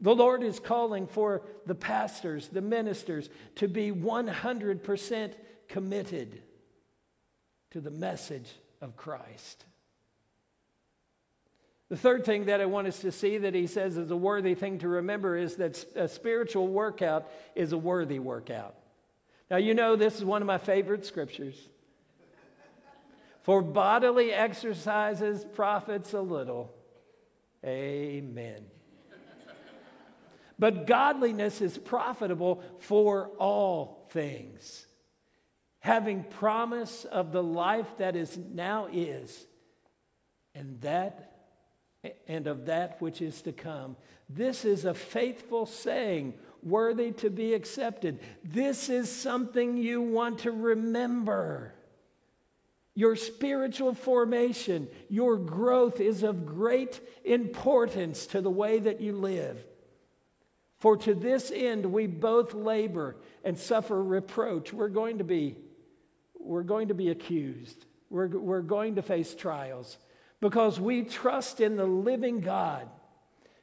The Lord is calling for the pastors, the ministers, to be 100% committed to the message of Christ. The third thing that I want us to see that he says is a worthy thing to remember is that a spiritual workout is a worthy workout. Now, you know, this is one of my favorite scriptures. For bodily exercises profits a little. Amen. But godliness is profitable for all things, having promise of the life that is now is, and that and of that which is to come. This is a faithful saying, worthy to be accepted. This is something you want to remember. Your spiritual formation, your growth is of great importance to the way that you live. For to this end we both labor and suffer reproach. We're going to be, we're going to be accused. We're, we're going to face trials because we trust in the living God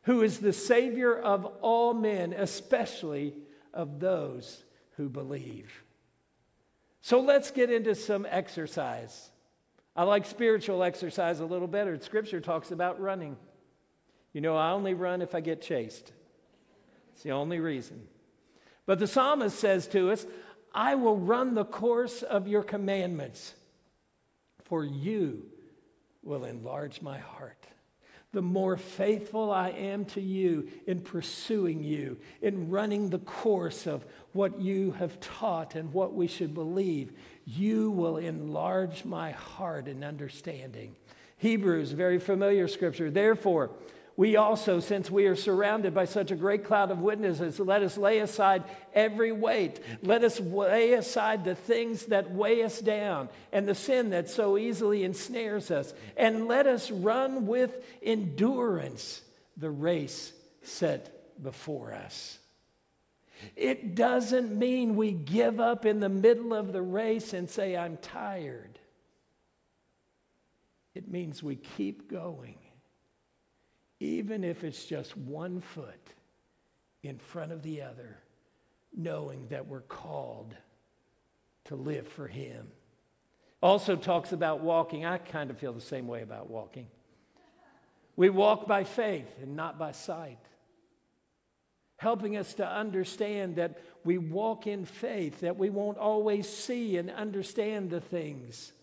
who is the Savior of all men, especially of those who believe. So let's get into some exercise. I like spiritual exercise a little better. Scripture talks about running. You know, I only run if I get chased. It's the only reason. But the psalmist says to us, I will run the course of your commandments, for you will enlarge my heart. The more faithful I am to you in pursuing you, in running the course of what you have taught and what we should believe, you will enlarge my heart in understanding. Hebrews, very familiar scripture. Therefore, we also, since we are surrounded by such a great cloud of witnesses, let us lay aside every weight. Let us lay aside the things that weigh us down and the sin that so easily ensnares us. And let us run with endurance the race set before us. It doesn't mean we give up in the middle of the race and say, I'm tired. It means we keep going even if it's just one foot in front of the other, knowing that we're called to live for Him. Also talks about walking. I kind of feel the same way about walking. We walk by faith and not by sight, helping us to understand that we walk in faith, that we won't always see and understand the things.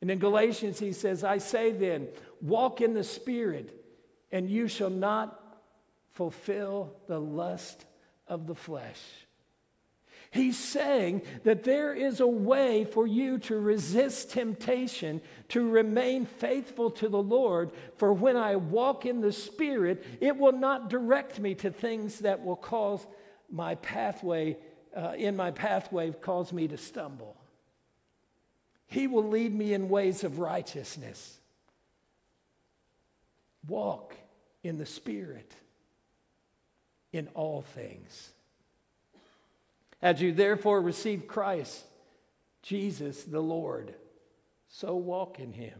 And in Galatians, he says, I say then, walk in the Spirit and you shall not fulfill the lust of the flesh. He's saying that there is a way for you to resist temptation, to remain faithful to the Lord. For when I walk in the Spirit, it will not direct me to things that will cause my pathway uh, in my pathway cause me to stumble. He will lead me in ways of righteousness. Walk in the Spirit in all things. As you therefore receive Christ, Jesus the Lord, so walk in him.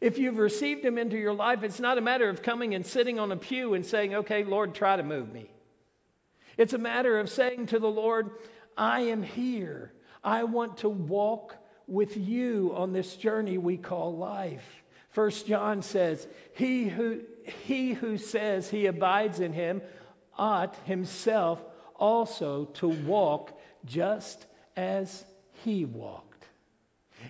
If you've received him into your life, it's not a matter of coming and sitting on a pew and saying, Okay, Lord, try to move me. It's a matter of saying to the Lord, I am here. I want to walk with you on this journey we call life. First John says, he who, he who says he abides in him ought himself also to walk just as he walked.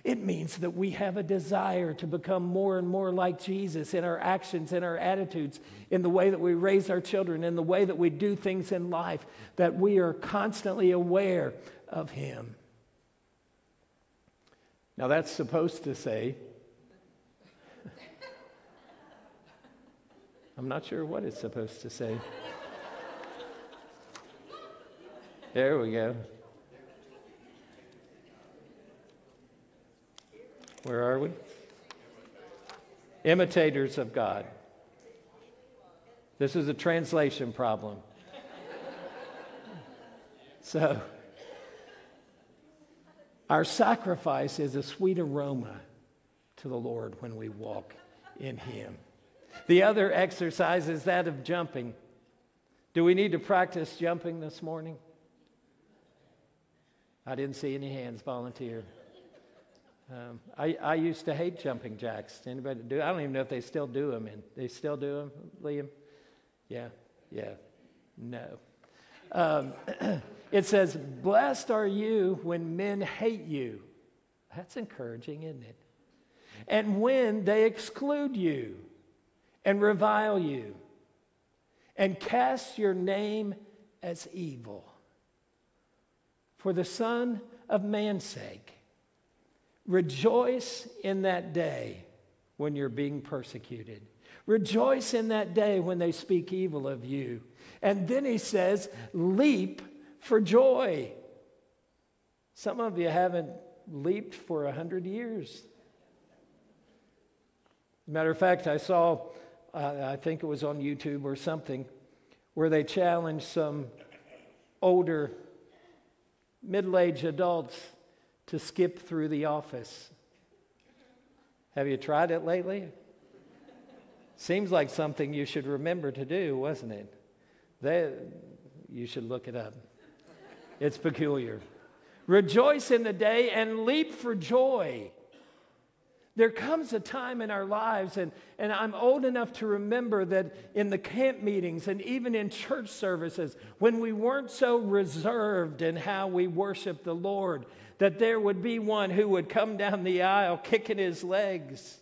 It means that we have a desire to become more and more like Jesus in our actions, in our attitudes, in the way that we raise our children, in the way that we do things in life, that we are constantly aware of Him. Now, that's supposed to say, I'm not sure what it's supposed to say. There we go. Where are we? Imitators of God. This is a translation problem. So, our sacrifice is a sweet aroma to the Lord when we walk in Him. The other exercise is that of jumping. Do we need to practice jumping this morning? I didn't see any hands volunteer. Um, I, I used to hate jumping jacks. Anybody do? I don't even know if they still do them. And they still do them, Liam? Yeah, yeah, no. Um, it says, "Blessed are you when men hate you." That's encouraging, isn't it? And when they exclude you and revile you and cast your name as evil for the Son of Man's sake. Rejoice in that day when you're being persecuted. Rejoice in that day when they speak evil of you. And then he says, leap for joy. Some of you haven't leaped for a hundred years. Matter of fact, I saw, I think it was on YouTube or something, where they challenged some older middle aged adults to skip through the office. Have you tried it lately? Seems like something you should remember to do, wasn't it? They, you should look it up. It's peculiar. Rejoice in the day and leap for joy. There comes a time in our lives, and, and I'm old enough to remember that in the camp meetings and even in church services, when we weren't so reserved in how we worship the Lord, that there would be one who would come down the aisle kicking his legs,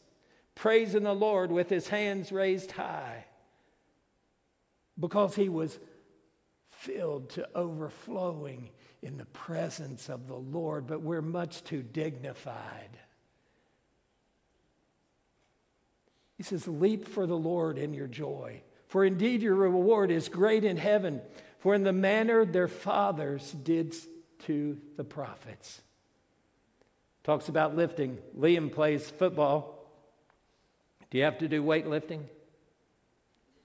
praising the Lord with his hands raised high, because he was filled to overflowing in the presence of the Lord, but we're much too dignified He says, Leap for the Lord in your joy. For indeed your reward is great in heaven, for in the manner their fathers did to the prophets. Talks about lifting. Liam plays football. Do you have to do weightlifting?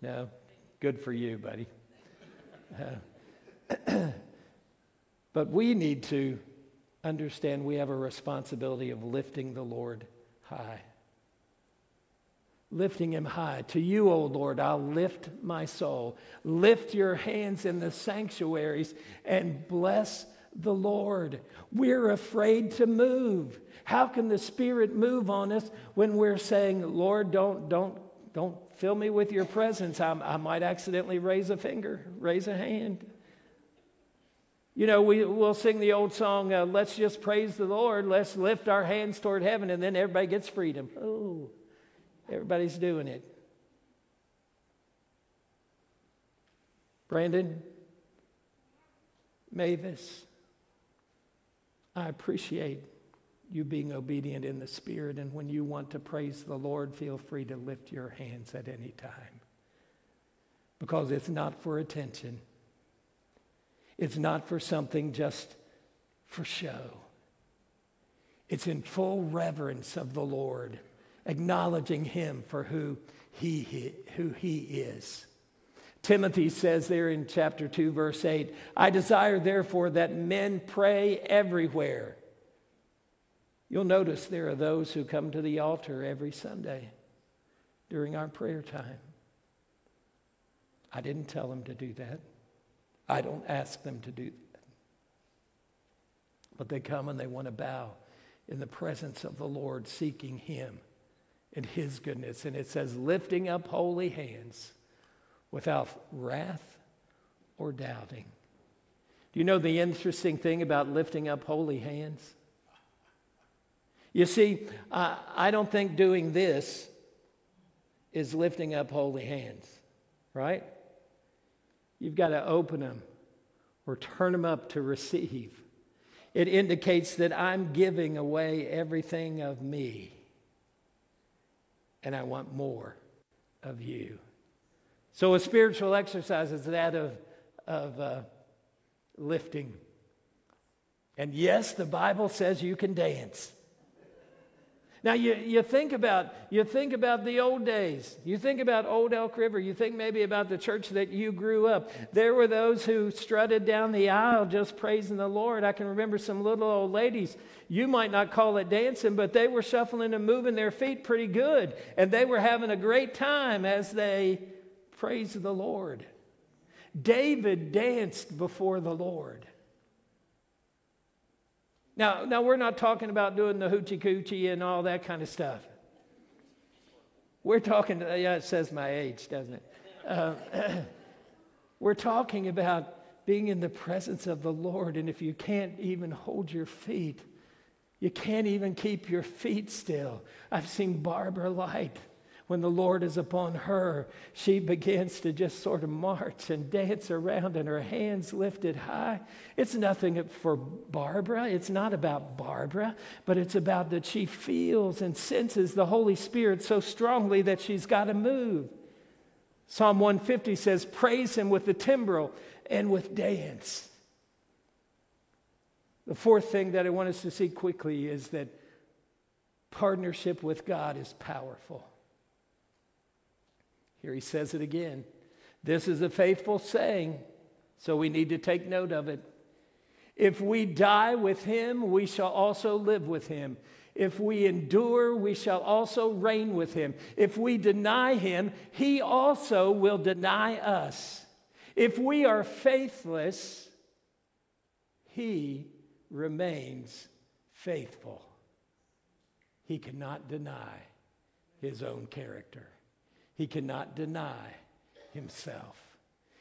No. Good for you, buddy. Uh, but we need to understand we have a responsibility of lifting the Lord high lifting him high. To you, O Lord, I'll lift my soul. Lift your hands in the sanctuaries and bless the Lord. We're afraid to move. How can the Spirit move on us when we're saying, Lord, don't, don't, don't fill me with your presence? I, I might accidentally raise a finger, raise a hand. You know, we, we'll sing the old song, uh, Let's just praise the Lord. Let's lift our hands toward heaven, and then everybody gets freedom. Oh. Everybody's doing it. Brandon, Mavis, I appreciate you being obedient in the Spirit, and when you want to praise the Lord, feel free to lift your hands at any time because it's not for attention. It's not for something just for show. It's in full reverence of the Lord, acknowledging him for who he, who he is. Timothy says there in chapter 2, verse 8, I desire therefore that men pray everywhere. You'll notice there are those who come to the altar every Sunday during our prayer time. I didn't tell them to do that. I don't ask them to do that. But they come and they want to bow in the presence of the Lord, seeking Him and His goodness. And it says, lifting up holy hands without wrath or doubting. Do you know the interesting thing about lifting up holy hands? You see, uh, I don't think doing this is lifting up holy hands, right? You've got to open them or turn them up to receive. It indicates that I'm giving away everything of me, and I want more of you. So, a spiritual exercise is that of, of uh, lifting. And yes, the Bible says you can dance. Now you, you think about you think about the old days. You think about old Elk River. You think maybe about the church that you grew up. There were those who strutted down the aisle just praising the Lord. I can remember some little old ladies. You might not call it dancing, but they were shuffling and moving their feet pretty good, and they were having a great time as they praised the Lord. David danced before the Lord. Now, now we're not talking about doing the hoochie coochie and all that kind of stuff. We're talking, yeah, it says my age, doesn't it? Uh, we're talking about being in the presence of the Lord, and if you can't even hold your feet, you can't even keep your feet still. I've seen Barbara Light when the Lord is upon her, she begins to just sort of march and dance around and her hands lifted high. It's nothing for Barbara. It's not about Barbara, but it's about that she feels and senses the Holy Spirit so strongly that she's got to move. Psalm 150 says, Praise him with the timbrel and with dance. The fourth thing that I want us to see quickly is that partnership with God is powerful. Here he says it again. This is a faithful saying, so we need to take note of it. If we die with him, we shall also live with him. If we endure, we shall also reign with him. If we deny him, he also will deny us. If we are faithless, he remains faithful. He cannot deny his own character. He cannot deny himself.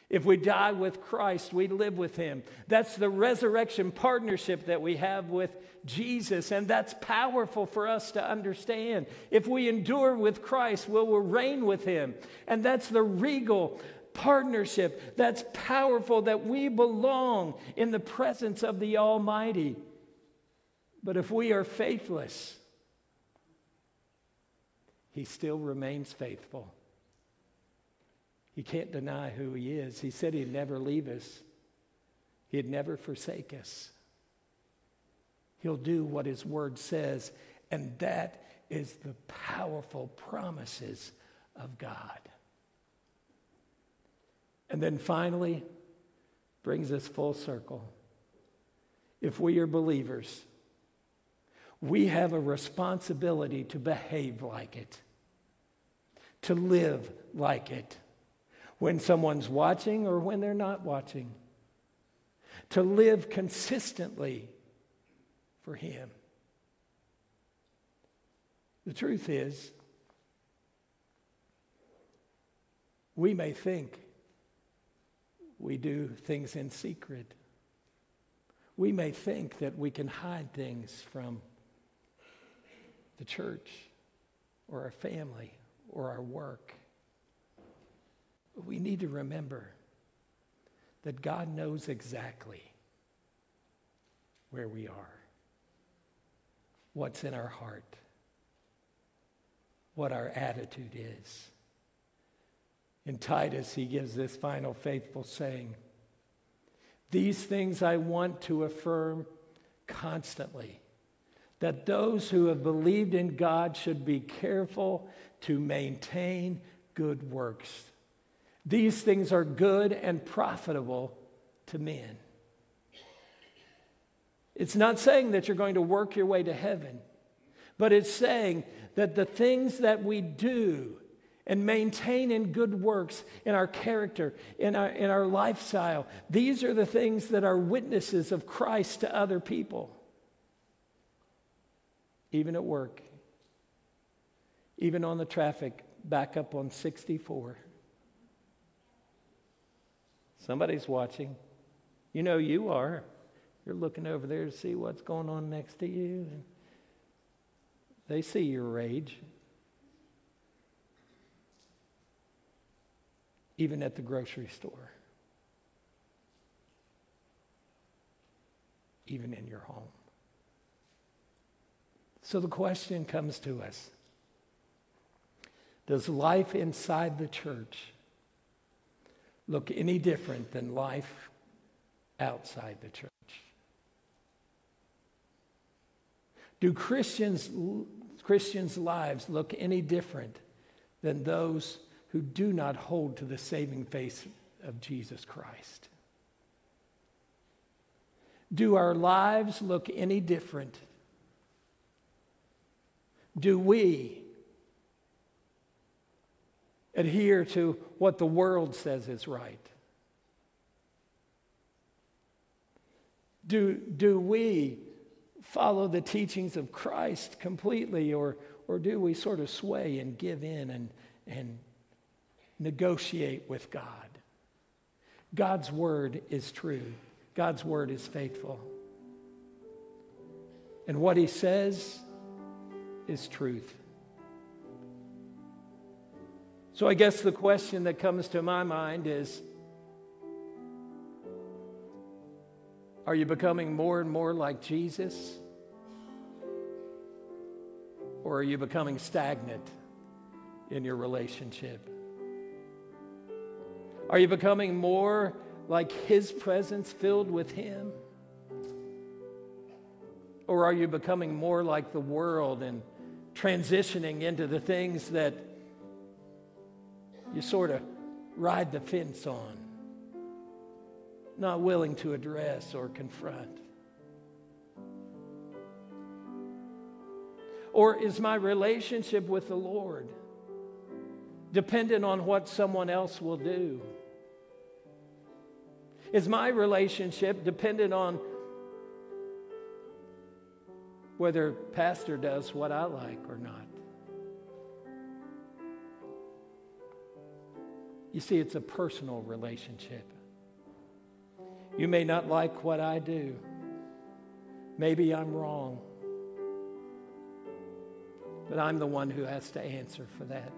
If we die with Christ, we live with him. That's the resurrection partnership that we have with Jesus, and that's powerful for us to understand. If we endure with Christ, we will reign with him. And that's the regal partnership that's powerful that we belong in the presence of the Almighty. But if we are faithless, he still remains faithful. He can't deny who he is. He said he'd never leave us, he'd never forsake us. He'll do what his word says, and that is the powerful promises of God. And then finally, brings us full circle. If we are believers, we have a responsibility to behave like it, to live like it when someone's watching or when they're not watching. To live consistently for Him. The truth is, we may think we do things in secret. We may think that we can hide things from the church or our family or our work. We need to remember that God knows exactly where we are, what's in our heart, what our attitude is. In Titus, he gives this final faithful saying These things I want to affirm constantly that those who have believed in God should be careful to maintain good works. These things are good and profitable to men. It's not saying that you're going to work your way to heaven, but it's saying that the things that we do and maintain in good works in our character, in our, in our lifestyle, these are the things that are witnesses of Christ to other people, even at work, even on the traffic back up on 64. Somebody's watching. You know you are. You're looking over there to see what's going on next to you. and They see your rage. Even at the grocery store. Even in your home. So the question comes to us Does life inside the church look any different than life outside the church? Do Christians, Christians' lives look any different than those who do not hold to the saving faith of Jesus Christ? Do our lives look any different? Do we adhere to what the world says is right? Do, do we follow the teachings of Christ completely, or, or do we sort of sway and give in and, and negotiate with God? God's word is true, God's word is faithful. And what he says is truth. So I guess the question that comes to my mind is Are you becoming more and more like Jesus? Or are you becoming stagnant in your relationship? Are you becoming more like His presence filled with Him? Or are you becoming more like the world and transitioning into the things that you sort of ride the fence on? not willing to address or confront? Or is my relationship with the Lord dependent on what someone else will do? Is my relationship dependent on whether pastor does what I like or not? You see, it's a personal relationship. You may not like what I do. Maybe I'm wrong. But I'm the one who has to answer for that.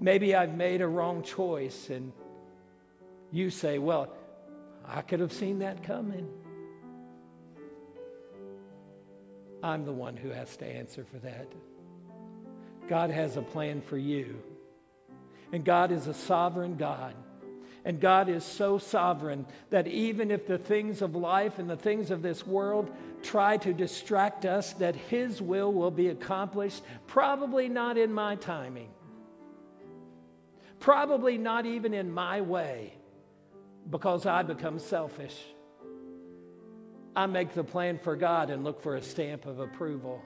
Maybe I've made a wrong choice, and you say, Well, I could have seen that coming. I'm the one who has to answer for that. God has a plan for you. And God is a sovereign God. And God is so sovereign that even if the things of life and the things of this world try to distract us, that His will will be accomplished, probably not in my timing, probably not even in my way, because I become selfish. I make the plan for God and look for a stamp of approval.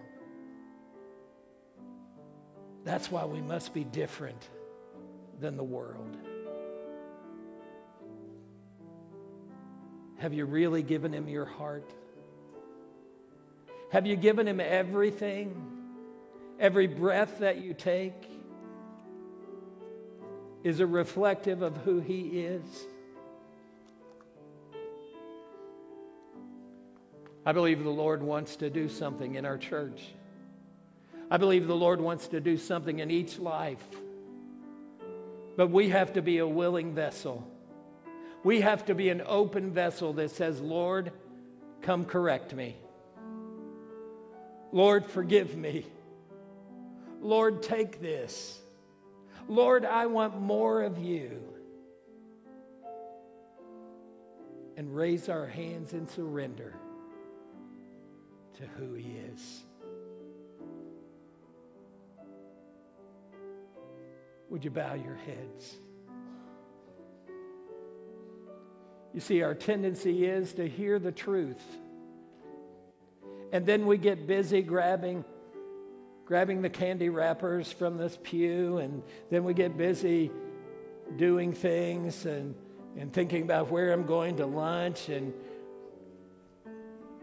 That's why we must be different than the world. Have you really given him your heart? Have you given him everything? Every breath that you take is a reflective of who he is. I believe the Lord wants to do something in our church. I believe the Lord wants to do something in each life. But we have to be a willing vessel. We have to be an open vessel that says, Lord, come correct me. Lord, forgive me. Lord, take this. Lord, I want more of you. and raise our hands in surrender to who He is. Would you bow your heads? You see, our tendency is to hear the truth. And then we get busy grabbing, grabbing the candy wrappers from this pew, and then we get busy doing things and, and thinking about where I'm going to lunch. And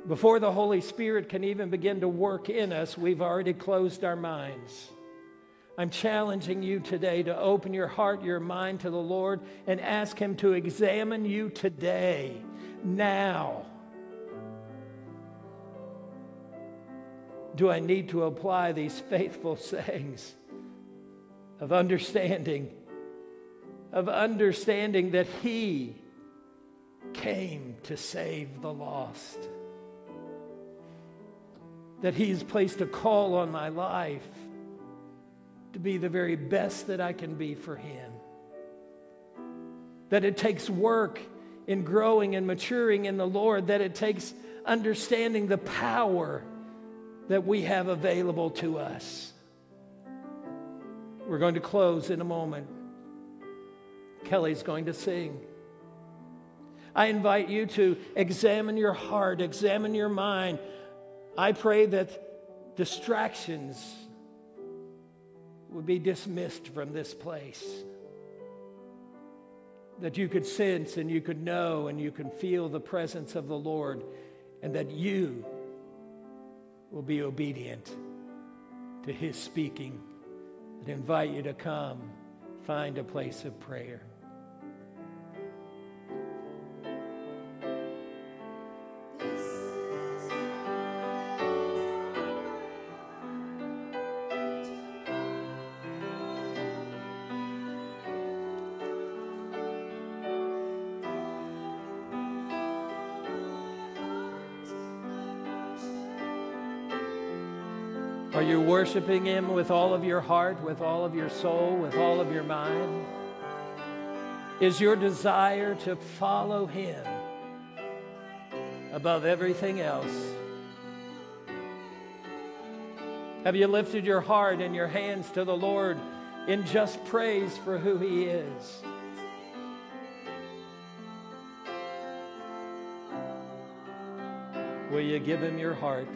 before the Holy Spirit can even begin to work in us, we've already closed our minds. I'm challenging you today to open your heart, your mind to the Lord and ask Him to examine you today, now. Do I need to apply these faithful sayings of understanding, of understanding that He came to save the lost? That He's placed a call on my life to be the very best that I can be for Him. That it takes work in growing and maturing in the Lord, that it takes understanding the power that we have available to us. We're going to close in a moment. Kelly's going to sing. I invite you to examine your heart, examine your mind. I pray that distractions would be dismissed from this place. That you could sense and you could know and you can feel the presence of the Lord, and that you will be obedient to His speaking. And invite you to come find a place of prayer. Worshiping Him with all of your heart, with all of your soul, with all of your mind? Is your desire to follow Him above everything else? Have you lifted your heart and your hands to the Lord in just praise for who He is? Will you give Him your heart?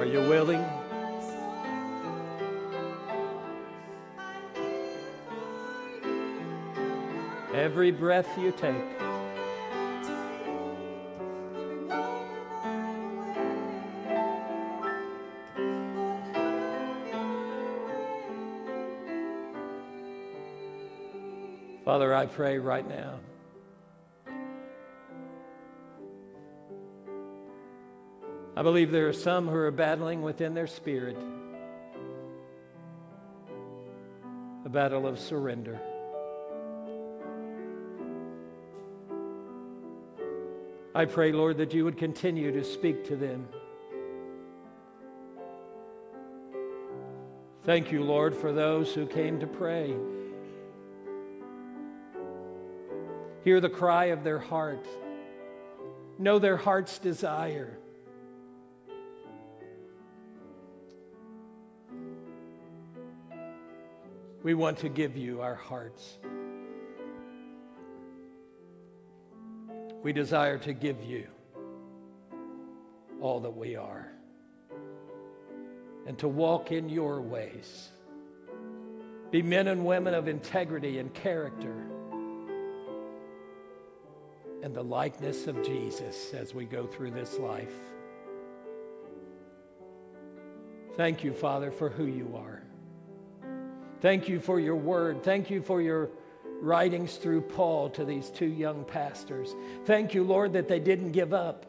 Are you willing? Every breath you take, Father, I pray right now. I believe there are some who are battling within their spirit a battle of surrender. I pray, Lord, that you would continue to speak to them. Thank you, Lord, for those who came to pray. Hear the cry of their heart. Know their heart's desire. We want to give you our hearts. We desire to give you all that we are and to walk in your ways. Be men and women of integrity and character and the likeness of Jesus as we go through this life. Thank you, Father, for who you are. Thank you for your word. Thank you for your writings through Paul to these two young pastors. Thank you, Lord, that they didn't give up.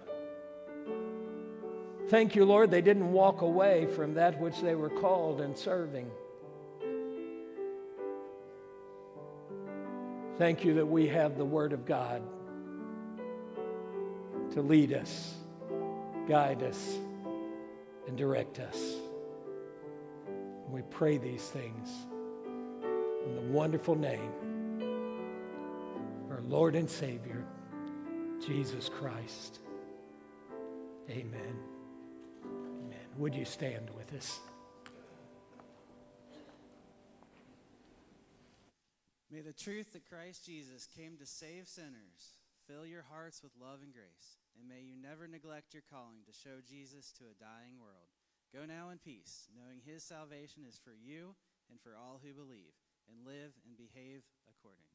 Thank you, Lord, they didn't walk away from that which they were called and serving. Thank you that we have the Word of God to lead us, guide us, and direct us. We pray these things in the wonderful name of our Lord and Savior, Jesus Christ. Amen. Amen. Would you stand with us? May the truth that Christ Jesus came to save sinners fill your hearts with love and grace, and may you never neglect your calling to show Jesus to a dying world. Go now in peace, knowing his salvation is for you and for all who believe, and live and behave according.